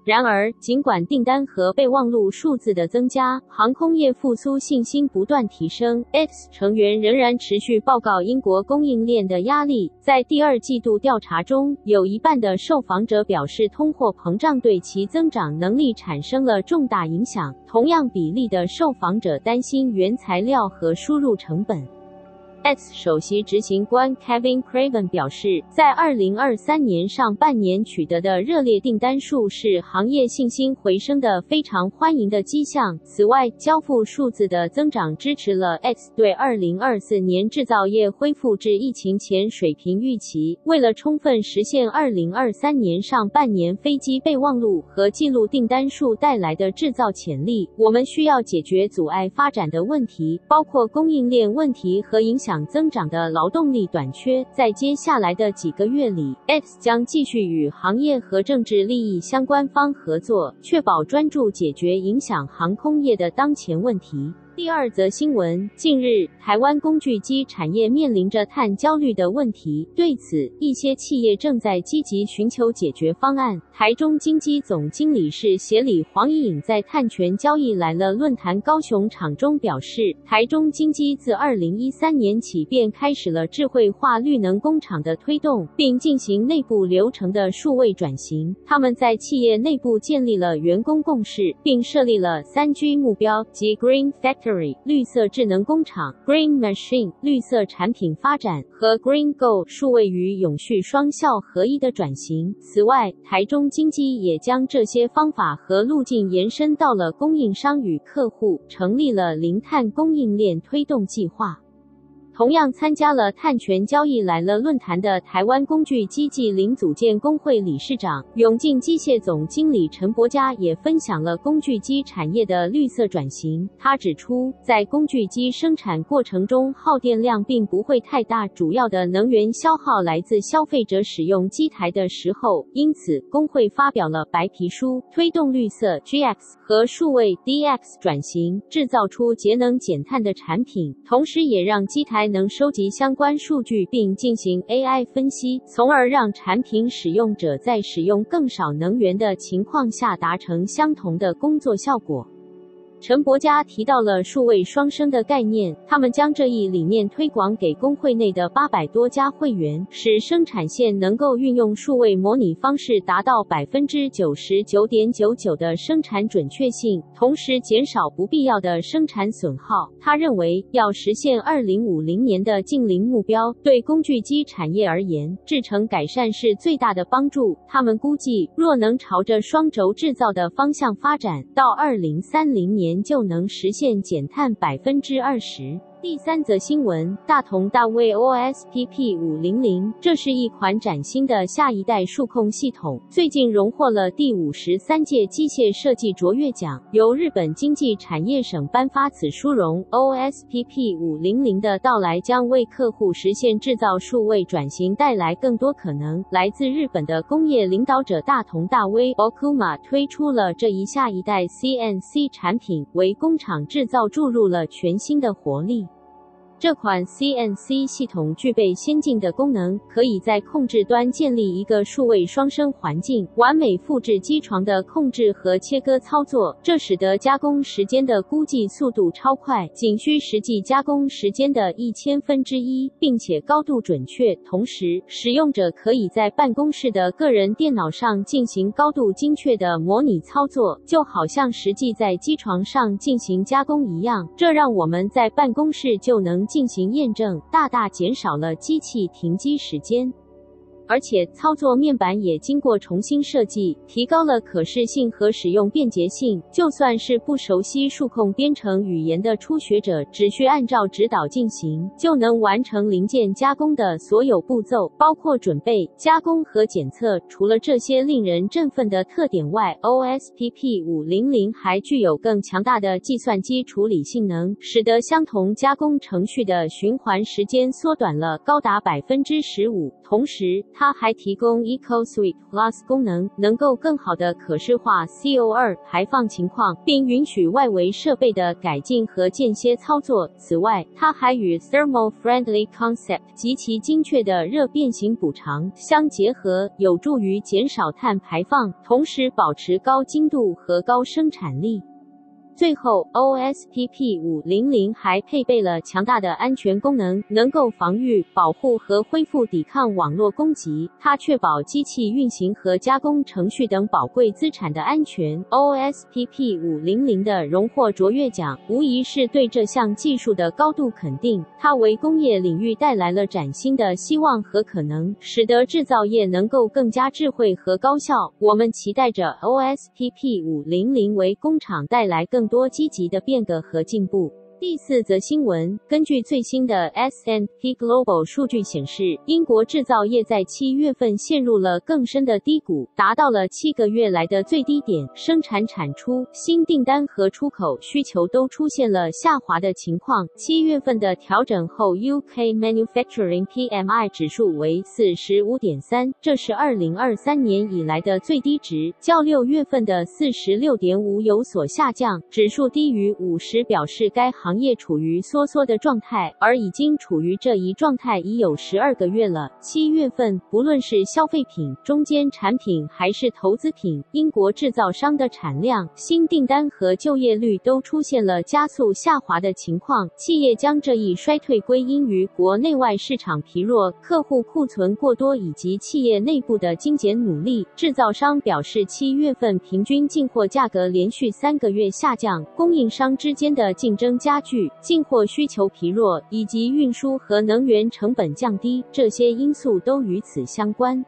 然而，尽管订单和备忘录数字的增加，航空业复苏信心不断提升。X 成员仍然持续报告英国供应链的压力。在第二季度调查中，有一半的受访者表示通货膨胀对其增长能力产生了重大影响。同样比例的受访者担心原材料和输入成本。X 首席执行官 Kevin Craven 表示，在二零二三年上半年取得的热烈订单数是行业信心回升的非常欢迎的迹象。此外，交付数字的增长支持了 X 对二零二四年制造业恢复至疫情前水平预期。为了充分实现二零二三年上半年飞机备忘录和记录订单数带来的制造潜力，我们需要解决阻碍发展的问题，包括供应链问题和影响。想增长的劳动力短缺，在接下来的几个月里，X 将继续与行业和政治利益相关方合作，确保专注解决影响航空业的当前问题。第二则新闻：近日，台湾工具机产业面临着碳焦虑的问题。对此，一些企业正在积极寻求解决方案。台中金机总经理是协理黄怡颖在碳权交易来了论坛高雄场中表示，台中金机自二零一三年起便开始了智慧化绿能工厂的推动，并进行内部流程的数位转型。他们在企业内部建立了员工共识，并设立了三 G 目标及 Green Factor。绿色智能工厂、Green Machine 绿色产品发展和 Green Go 数位与永续双效合一的转型。此外，台中经济也将这些方法和路径延伸到了供应商与客户，成立了零碳供应链推动计划。同样参加了碳权交易来了论坛的台湾工具机暨零组件工会理事长永进机械总经理陈伯嘉也分享了工具机产业的绿色转型。他指出，在工具机生产过程中，耗电量并不会太大，主要的能源消耗来自消费者使用机台的时候。因此，工会发表了白皮书，推动绿色 GX 和数位 DX 转型，制造出节能减碳的产品，同时也让机台。能收集相关数据并进行 AI 分析，从而让产品使用者在使用更少能源的情况下达成相同的工作效果。陈伯嘉提到了数位双生的概念，他们将这一理念推广给工会内的八百多家会员，使生产线能够运用数位模拟方式，达到百分之九十九点九九的生产准确性，同时减少不必要的生产损耗。他认为，要实现二零五零年的净零目标，对工具机产业而言，制成改善是最大的帮助。他们估计，若能朝着双轴制造的方向发展，到二零三零年。年就能实现减碳百分之二十。第三则新闻：大同大威 OSPP 五零零，这是一款崭新的下一代数控系统，最近荣获了第五十三届机械设计卓越奖，由日本经济产业省颁发此殊荣。OSPP 五零零的到来将为客户实现制造数位转型带来更多可能。来自日本的工业领导者大同大威 Okuma 推出了这一下一代 CNC 产品，为工厂制造注入了全新的活力。这款 CNC 系统具备先进的功能，可以在控制端建立一个数位双生环境，完美复制机床的控制和切割操作。这使得加工时间的估计速度超快，仅需实际加工时间的一千分之一，并且高度准确。同时，使用者可以在办公室的个人电脑上进行高度精确的模拟操作，就好像实际在机床上进行加工一样。这让我们在办公室就能。进行验证，大大减少了机器停机时间。而且操作面板也经过重新设计，提高了可视性和使用便捷性。就算是不熟悉数控编程语言的初学者，只需按照指导进行，就能完成零件加工的所有步骤，包括准备、加工和检测。除了这些令人振奋的特点外，OSPP 五零零还具有更强大的计算机处理性能，使得相同加工程序的循环时间缩短了高达百分之十五。同时，它还提供 EcoSuite Plus 功能，能够更好的可视化 CO2 排放情况，并允许外围设备的改进和间歇操作。此外，它还与 Thermal Friendly Concept 及其精确的热变形补偿相结合，有助于减少碳排放，同时保持高精度和高生产力。最后，OSPP 五零零还配备了强大的安全功能，能够防御、保护和恢复抵抗网络攻击。它确保机器运行和加工程序等宝贵资产的安全。OSPP 五零零的荣获卓越奖，无疑是对这项技术的高度肯定。它为工业领域带来了崭新的希望和可能，使得制造业能够更加智慧和高效。我们期待着 OSPP 五零零为工厂带来更。多积极的变革和进步。第四则新闻，根据最新的 S&P Global 数据显示，英国制造业在七月份陷入了更深的低谷，达到了七个月来的最低点。生产产出、新订单和出口需求都出现了下滑的情况。七月份的调整后，UK Manufacturing PMI 指数为四十五点三，这是二零二三年以来的最低值，较六月份的四十六点五有所下降。指数低于五十，表示该行。行业处于缩缩的状态，而已经处于这一状态已有十二个月了。七月份，不论是消费品、中间产品还是投资品，英国制造商的产量、新订单和就业率都出现了加速下滑的情况。企业将这一衰退归因于国内外市场疲弱、客户库存过多以及企业内部的精简努力。制造商表示，七月份平均进货价格连续三个月下降，供应商之间的竞争加。具进货需求疲弱，以及运输和能源成本降低，这些因素都与此相关。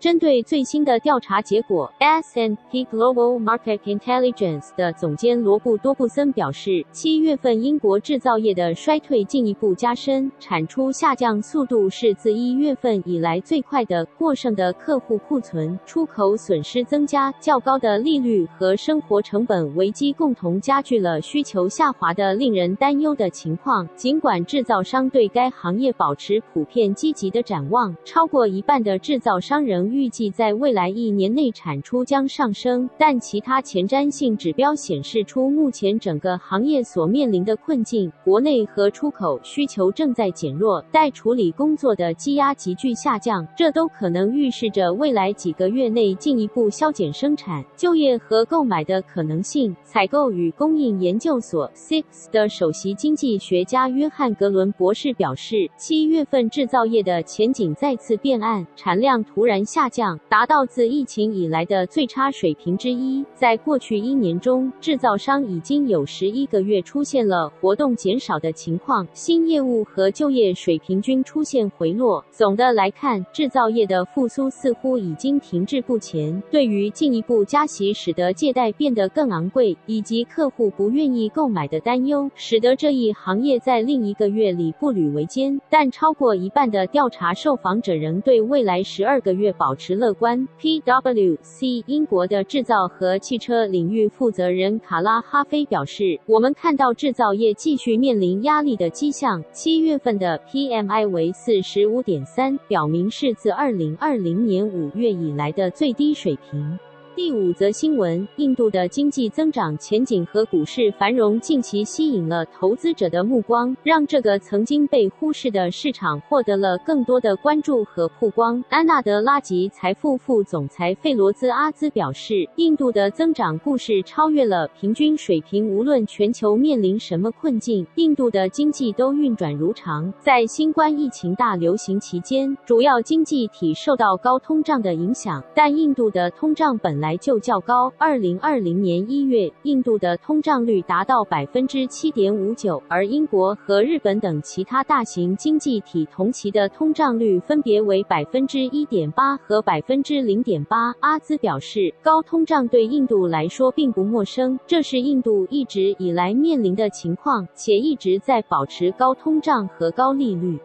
针对最新的调查结果，S n P Global Market Intelligence 的总监罗布多布森表示，七月份英国制造业的衰退进一步加深，产出下降速度是自一月份以来最快的。过剩的客户库存、出口损失增加、较高的利率和生活成本危机共同加剧了需求下滑的令人担忧的情况。尽管制造商对该行业保持普遍积极的展望，超过一半的制造商仍。预计在未来一年内产出将上升，但其他前瞻性指标显示出目前整个行业所面临的困境：国内和出口需求正在减弱，待处理工作的积压急剧下降，这都可能预示着未来几个月内进一步削减生产、就业和购买的可能性。采购与供应研究所 （Six） 的首席经济学家约翰·格伦博士表示，七月份制造业的前景再次变暗，产量突然下下降，达到自疫情以来的最差水平之一。在过去一年中，制造商已经有十一个月出现了活动减少的情况，新业务和就业水平均出现回落。总的来看，制造业的复苏似乎已经停滞不前。对于进一步加息使得借贷变得更昂贵，以及客户不愿意购买的担忧，使得这一行业在另一个月里步履维艰。但超过一半的调查受访者仍对未来十二个月保保持乐观。PwC 英国的制造和汽车领域负责人卡拉哈菲表示：“我们看到制造业继续面临压力的迹象。七月份的 PMI 为四十五点三，表明是自二零二零年五月以来的最低水平。”第五则新闻：印度的经济增长前景和股市繁荣近期吸引了投资者的目光，让这个曾经被忽视的市场获得了更多的关注和曝光。安纳德拉吉财富副总裁费罗兹阿兹表示，印度的增长故事超越了平均水平，无论全球面临什么困境，印度的经济都运转如常。在新冠疫情大流行期间，主要经济体受到高通胀的影响，但印度的通胀本来。就较高。二零二零年一月，印度的通胀率达到百分之七点五九，而英国和日本等其他大型经济体同期的通胀率分别为百分之一点八和百分之零点八。阿兹表示，高通胀对印度来说并不陌生，这是印度一直以来面临的情况，且一直在保持高通胀和高利率。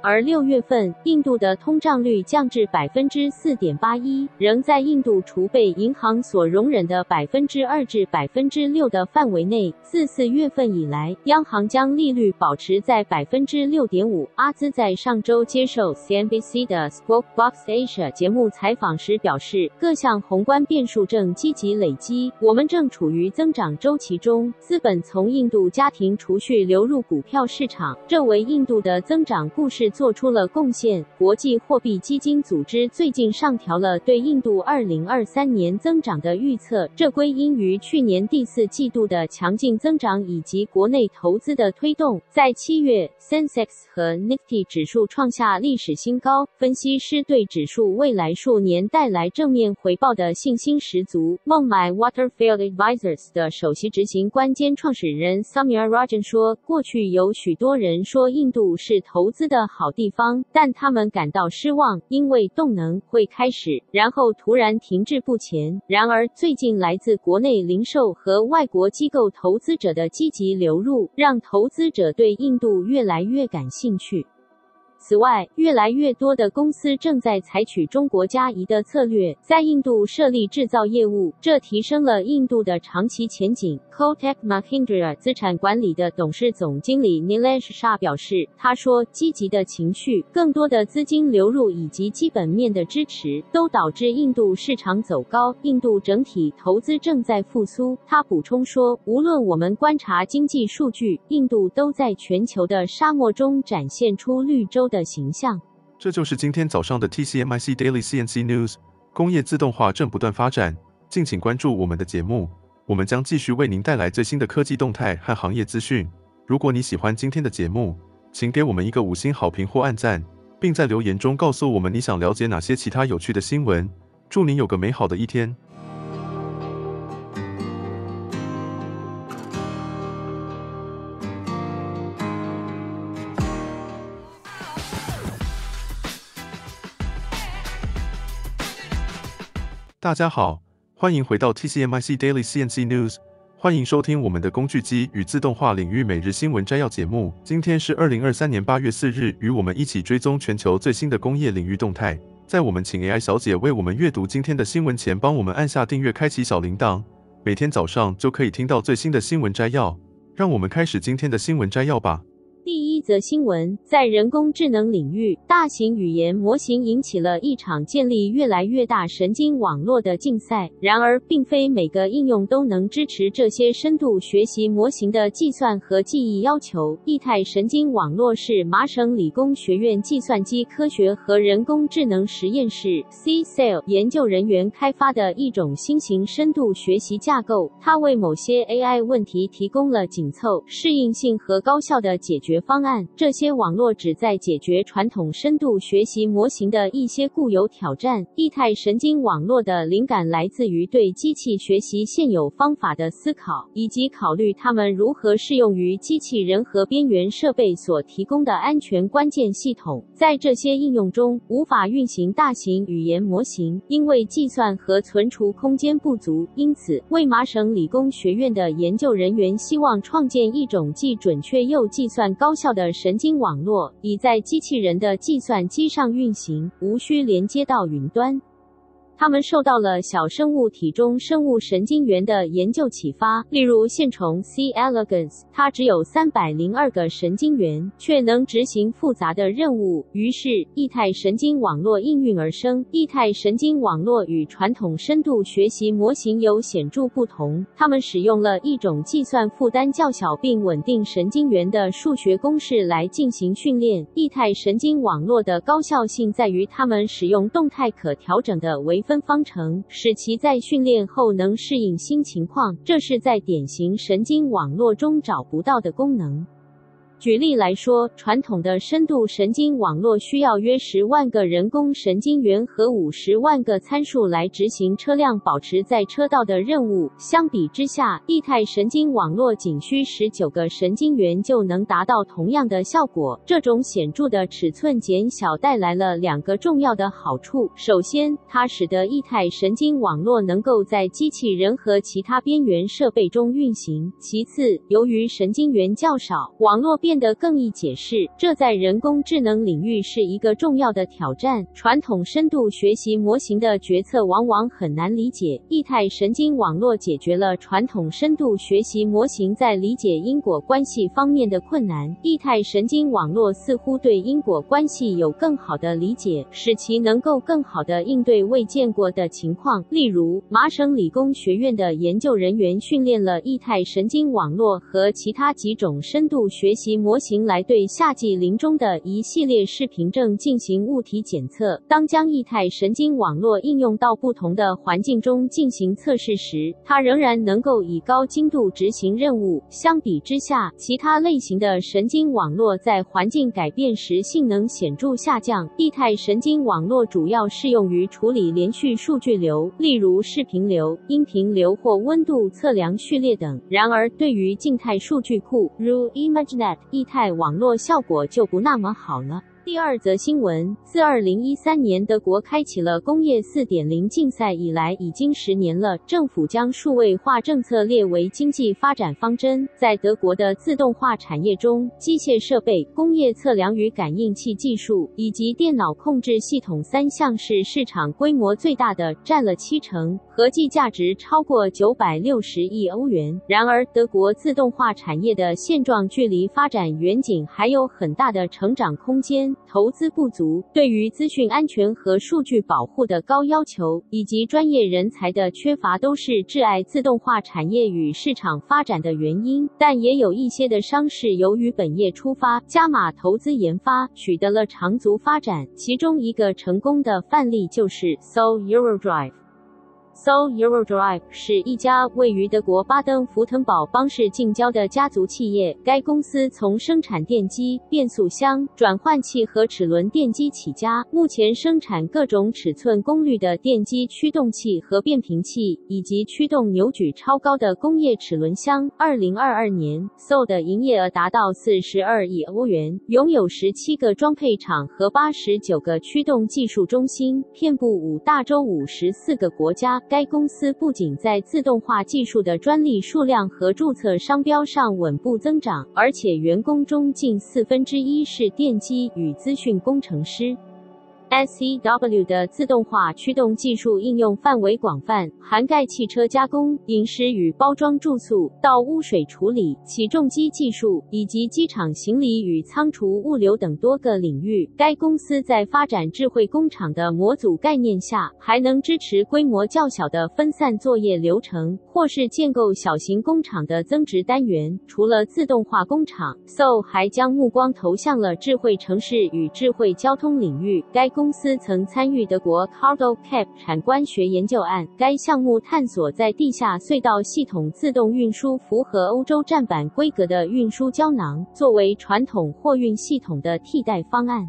而六月份，印度的通胀率降至百分之四点八一，仍在印度储备银行所容忍的百分之二至百分之六的范围内。自四月份以来，央行将利率保持在百分之六点五。阿兹在上周接受 CNBC 的 SpokeBox Asia 节目采访时表示，各项宏观变数正积极累积，我们正处于增长周期中。资本从印度家庭储蓄流入股票市场，这为印度的增长故事。做出了贡献。国际货币基金组织最近上调了对印度二零二三年增长的预测，这归因于去年第四季度的强劲增长以及国内投资的推动。在七月，Sensex 和 Nifty 指数创下历史新高，分析师对指数未来数年带来正面回报的信心十足。孟买 Waterfield Advisors 的首席执行官兼创始人 Samir Rajan 说：“过去有许多人说印度是投资的。”好好地方，但他们感到失望，因为动能会开始，然后突然停滞不前。然而，最近来自国内零售和外国机构投资者的积极流入，让投资者对印度越来越感兴趣。此外，越来越多的公司正在采取中国加一的策略，在印度设立制造业务，这提升了印度的长期前景。Kotak Mahindra 资产管理的董事总经理 Nilesh Shah 表示：“他说，积极的情绪、更多的资金流入以及基本面的支持，都导致印度市场走高。印度整体投资正在复苏。”他补充说：“无论我们观察经济数据，印度都在全球的沙漠中展现出绿洲。”的形象，这就是今天早上的 TCMIC Daily CNC News。工业自动化正不断发展，敬请关注我们的节目，我们将继续为您带来最新的科技动态和行业资讯。如果你喜欢今天的节目，请给我们一个五星好评或按赞，并在留言中告诉我们你想了解哪些其他有趣的新闻。祝您有个美好的一天！大家好，欢迎回到 TCMIC Daily CNC News，欢迎收听我们的工具机与自动化领域每日新闻摘要节目。今天是二零二三年八月四日，与我们一起追踪全球最新的工业领域动态。在我们请 AI 小姐为我们阅读今天的新闻前，帮我们按下订阅，开启小铃铛，每天早上就可以听到最新的新闻摘要。让我们开始今天的新闻摘要吧。第一。一则新闻，在人工智能领域，大型语言模型引起了一场建立越来越大神经网络的竞赛。然而，并非每个应用都能支持这些深度学习模型的计算和记忆要求。液态神经网络是麻省理工学院计算机科学和人工智能实验室 （C-SAIL） 研究人员开发的一种新型深度学习架构。它为某些 AI 问题提供了紧凑、适应性和高效的解决方案。这些网络旨在解决传统深度学习模型的一些固有挑战。液态神经网络的灵感来自于对机器学习现有方法的思考，以及考虑它们如何适用于机器人和边缘设备所提供的安全关键系统。在这些应用中，无法运行大型语言模型，因为计算和存储空间不足。因此，为麻省理工学院的研究人员希望创建一种既准确又计算高效的的神经网络，已在机器人的计算机上运行，无需连接到云端。他们受到了小生物体中生物神经元的研究启发，例如线虫 C. elegans，它只有三百零二个神经元，却能执行复杂的任务。于是，异态神经网络应运而生。异态神经网络与传统深度学习模型有显著不同，它们使用了一种计算负担较小并稳定神经元的数学公式来进行训练。异态神经网络的高效性在于它们使用动态可调整的微分方程，使其在训练后能适应新情况，这是在典型神经网络中找不到的功能。举例来说，传统的深度神经网络需要约十万个人工神经元和五十万个参数来执行车辆保持在车道的任务。相比之下，液态神经网络仅需十九个神经元就能达到同样的效果。这种显著的尺寸减小带来了两个重要的好处：首先，它使得液态神经网络能够在机器人和其他边缘设备中运行；其次，由于神经元较少，网络变得更易解释，这在人工智能领域是一个重要的挑战。传统深度学习模型的决策往往很难理解，液态神经网络解决了传统深度学习模型在理解因果关系方面的困难。液态神经网络似乎对因果关系有更好的理解，使其能够更好地应对未见过的情况。例如，麻省理工学院的研究人员训练了液态神经网络和其他几种深度学习模型。来对夏季林中的一系列视频证进行物体检测。当将液态神经网络应用到不同的环境中进行测试时，它仍然能够以高精度执行任务。相比之下，其他类型的神经网络在环境改变时性能显著下降。液态神经网络主要适用于处理连续数据流，例如视频流、音频流或温度测量序列等。然而，对于静态数据库，如 ImageNet，液态网络效果就不那么好了。第二则新闻：自二零一三年德国开启了工业四点零竞赛以来，已经十年了。政府将数位化政策列为经济发展方针。在德国的自动化产业中，机械设备、工业测量与感应器技术以及电脑控制系统三项是市场规模最大的，占了七成，合计价值超过九百六十亿欧元。然而，德国自动化产业的现状距离发展远景还有很大的成长空间。投资不足，对于资讯安全和数据保护的高要求，以及专业人才的缺乏，都是挚爱自动化产业与市场发展的原因。但也有一些的商事由于本业出发，加码投资研发，取得了长足发展。其中一个成功的范例就是 So EuroDrive。So EuroDrive 是一家位于德国巴登符腾堡邦市近郊的家族企业。该公司从生产电机、变速箱、转换器和齿轮电机起家，目前生产各种尺寸、功率的电机驱动器和变频器，以及驱动扭矩超高的工业齿轮箱。二零二二年，So 的营业额达到四十二亿欧元，拥有十七个装配厂和八十九个驱动技术中心，遍布五大洲五十四个国家。该公司不仅在自动化技术的专利数量和注册商标上稳步增长，而且员工中近四分之一是电机与资讯工程师。SCW 的自动化驱动技术应用范围广泛，涵盖汽车加工、饮食与包装、住宿到污水处理、起重机技术以及机场行李与仓储物流等多个领域。该公司在发展智慧工厂的模组概念下，还能支持规模较小的分散作业流程，或是建构小型工厂的增值单元。除了自动化工厂，So 还将目光投向了智慧城市与智慧交通领域。该公司曾参与德国 Cardo Cap 产官学研究案，该项目探索在地下隧道系统自动运输符合欧洲站板规格的运输胶囊，作为传统货运系统的替代方案。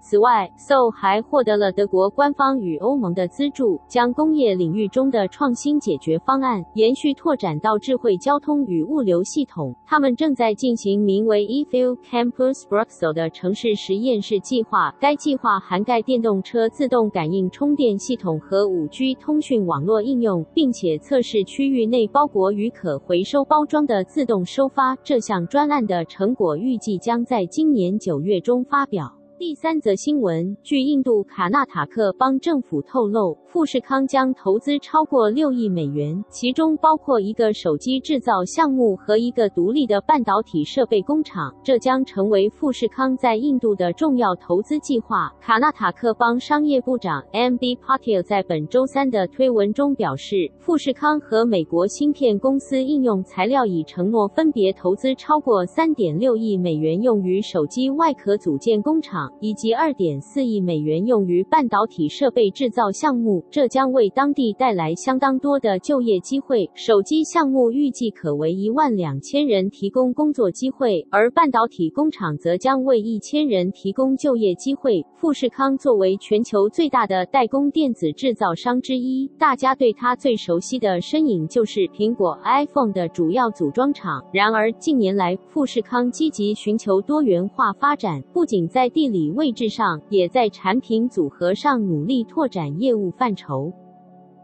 此外，So 还获得了德国官方与欧盟的资助，将工业领域中的创新解决方案延续拓展到智慧交通与物流系统。他们正在进行名为 eFuel Campus Bruxelles 的城市实验室计划，该计划涵盖电动车自动感应充电系统和 5G 通讯网络应用，并且测试区域内包裹与可回收包装的自动收发。这项专案的成果预计将在今年九月中发表。第三则新闻，据印度卡纳塔克邦政府透露，富士康将投资超过六亿美元，其中包括一个手机制造项目和一个独立的半导体设备工厂。这将成为富士康在印度的重要投资计划。卡纳塔克邦商业部长 M.B. Patil 在本周三的推文中表示，富士康和美国芯片公司应用材料已承诺分别投资超过三点六亿美元用于手机外壳组件工厂。以及二点四亿美元用于半导体设备制造项目，这将为当地带来相当多的就业机会。手机项目预计可为一万两千人提供工作机会，而半导体工厂则将为一千人提供就业机会。富士康作为全球最大的代工电子制造商之一，大家对它最熟悉的身影就是苹果 iPhone 的主要组装厂。然而，近年来富士康积极寻求多元化发展，不仅在地理。位置上，也在产品组合上努力拓展业务范畴。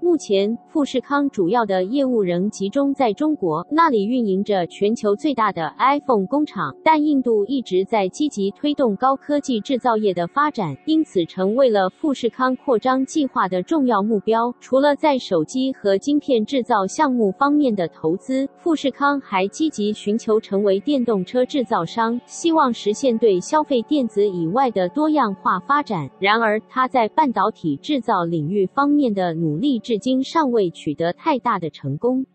目前，富士康主要的业务仍集中在中国，那里运营着全球最大的 iPhone 工厂。但印度一直在积极推动高科技制造业的发展，因此成为了富士康扩张计划的重要目标。除了在手机和晶片制造项目方面的投资，富士康还积极寻求成为电动车制造商，希望实现对消费电子以外的多样化发展。然而，它在半导体制造领域方面的努力至至今尚未取得太大的成功。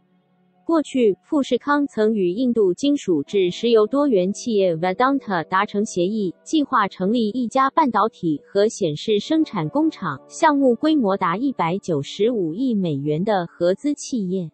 过去，富士康曾与印度金属制石油多元企业 Vedanta 达成协议，计划成立一家半导体和显示生产工厂，项目规模达一百九十五亿美元的合资企业。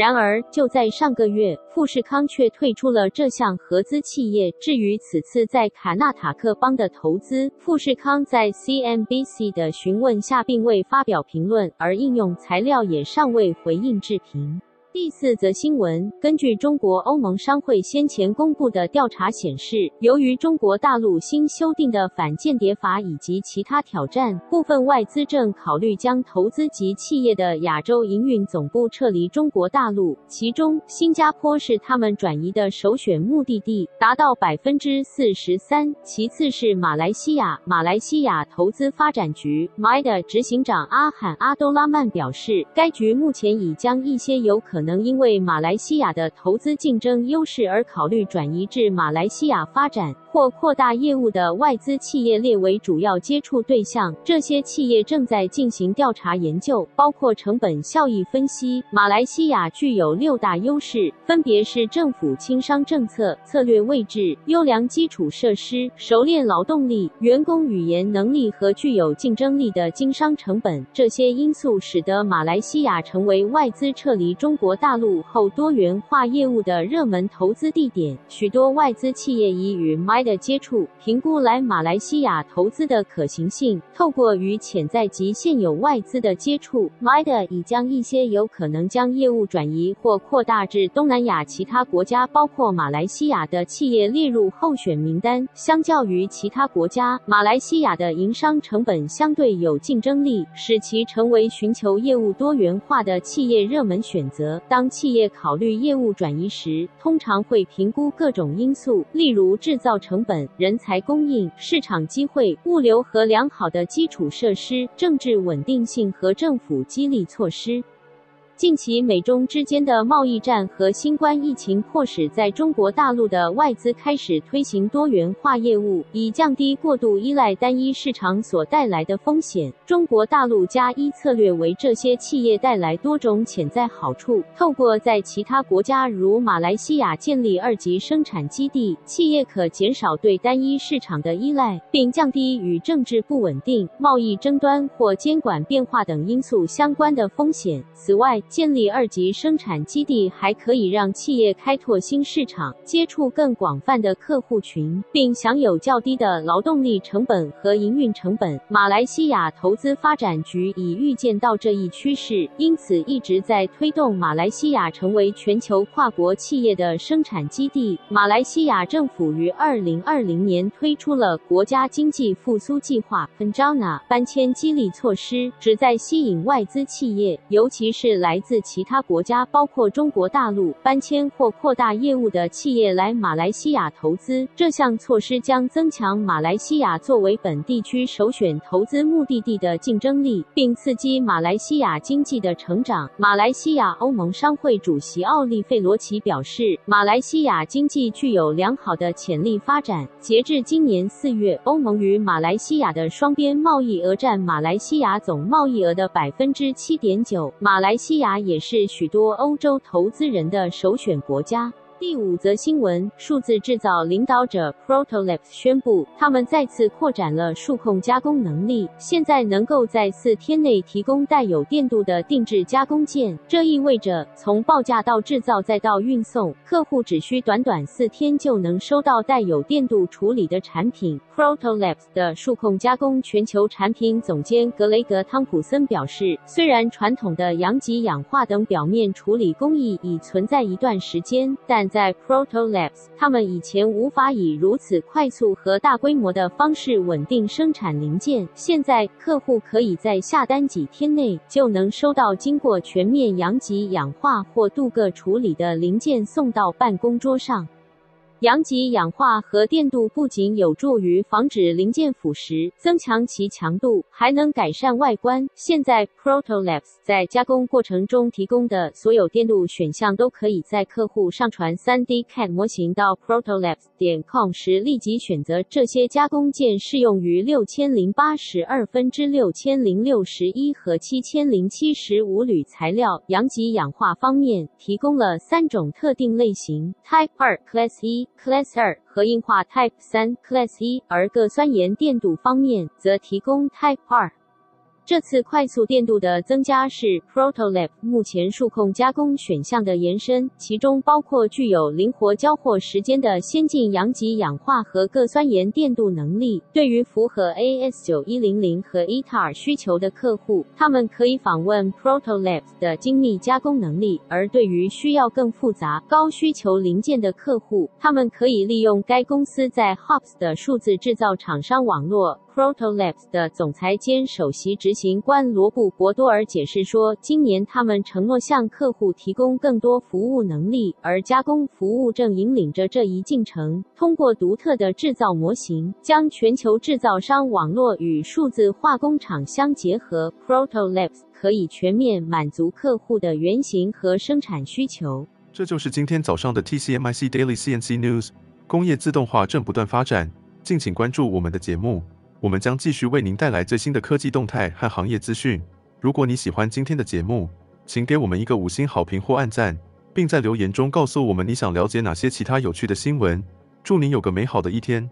然而，就在上个月，富士康却退出了这项合资企业。至于此次在卡纳塔克邦的投资，富士康在 CNBC 的询问下并未发表评论，而应用材料也尚未回应置评。第四则新闻，根据中国欧盟商会先前公布的调查显示，由于中国大陆新修订的反间谍法以及其他挑战，部分外资正考虑将投资及企业的亚洲营运总部撤离中国大陆，其中新加坡是他们转移的首选目的地，达到百分之四十三。其次是马来西亚，马来西亚投资发展局 （MI） 的执行长阿罕阿多拉曼表示，该局目前已将一些有可可能因为马来西亚的投资竞争优势而考虑转移至马来西亚发展。或扩大业务的外资企业列为主要接触对象，这些企业正在进行调查研究，包括成本效益分析。马来西亚具有六大优势，分别是政府轻商政策、策略位置、优良基础设施、熟练劳动力、员工语言能力和具有竞争力的经商成本。这些因素使得马来西亚成为外资撤离中国大陆后多元化业务的热门投资地点。许多外资企业已与马的接触，评估来马来西亚投资的可行性。透过与潜在及现有外资的接触，MIDA 已将一些有可能将业务转移或扩大至东南亚其他国家，包括马来西亚的企业列入候选名单。相较于其他国家，马来西亚的营商成本相对有竞争力，使其成为寻求业务多元化的企业热门选择。当企业考虑业务转移时，通常会评估各种因素，例如制造成成本、人才供应、市场机会、物流和良好的基础设施、政治稳定性和政府激励措施。近期美中之间的贸易战和新冠疫情迫使在中国大陆的外资开始推行多元化业务，以降低过度依赖单一市场所带来的风险。中国大陆加一策略为这些企业带来多种潜在好处。透过在其他国家如马来西亚建立二级生产基地，企业可减少对单一市场的依赖，并降低与政治不稳定、贸易争端或监管变化等因素相关的风险。此外，建立二级生产基地还可以让企业开拓新市场，接触更广泛的客户群，并享有较低的劳动力成本和营运成本。马来西亚投资发展局已预见到这一趋势，因此一直在推动马来西亚成为全球跨国企业的生产基地。马来西亚政府于二零二零年推出了国家经济复苏计划 （PENJANA） 搬迁激励措施，旨在吸引外资企业，尤其是来自其他国家，包括中国大陆，搬迁或扩大业务的企业来马来西亚投资。这项措施将增强马来西亚作为本地区首选投资目的地的竞争力，并刺激马来西亚经济的成长。马来西亚欧盟商会主席奥利费罗奇表示，马来西亚经济具有良好的潜力发展。截至今年四月，欧盟与马来西亚的双边贸易额占马来西亚总贸易额的百分之七点九。马来西亚它也是许多欧洲投资人的首选国家。第五则新闻：数字制造领导者 Protolabs 宣布，他们再次扩展了数控加工能力，现在能够在四天内提供带有电镀的定制加工件。这意味着，从报价到制造再到运送，客户只需短短四天就能收到带有电镀处理的产品。Protolabs 的数控加工全球产品总监格雷格·汤普森表示，虽然传统的阳极氧化等表面处理工艺已存在一段时间，但在 Protolabs，他们以前无法以如此快速和大规模的方式稳定生产零件。现在，客户可以在下单几天内就能收到经过全面阳极氧化或镀铬处理的零件送到办公桌上。阳极氧化和电镀不仅有助于防止零件腐蚀、增强其强度，还能改善外观。现在，Protolabs 在加工过程中提供的所有电镀选项都可以在客户上传 3D CAD 模型到 Protolabs 点 com 时立即选择。这些加工件适用于六千零八十二分之六千零六十一和七千零七十五铝材料。阳极氧化方面提供了三种特定类型：Type 二 Class 一。Class 二和硬化 Type 三 Class 一，而铬酸盐电镀方面则提供 Type 二。这次快速电镀的增加是 Protolab 目前数控加工选项的延伸，其中包括具有灵活交货时间的先进阳极氧化和铬酸盐电镀能力。对于符合 AS 九一零零和 ETAR 需求的客户，他们可以访问 Protolab 的精密加工能力；而对于需要更复杂、高需求零件的客户，他们可以利用该公司在 Hops 的数字制造厂商网络。Protolabs 的总裁兼首席执行官罗布·博多尔解释说，今年他们承诺向客户提供更多服务能力，而加工服务正引领着这一进程。通过独特的制造模型，将全球制造商网络与数字化工厂相结合，Protolabs 可以全面满足客户的原型和生产需求。这就是今天早上的 TCMIC Daily CNC News。工业自动化正不断发展，敬请关注我们的节目。我们将继续为您带来最新的科技动态和行业资讯。如果你喜欢今天的节目，请给我们一个五星好评或按赞，并在留言中告诉我们你想了解哪些其他有趣的新闻。祝您有个美好的一天！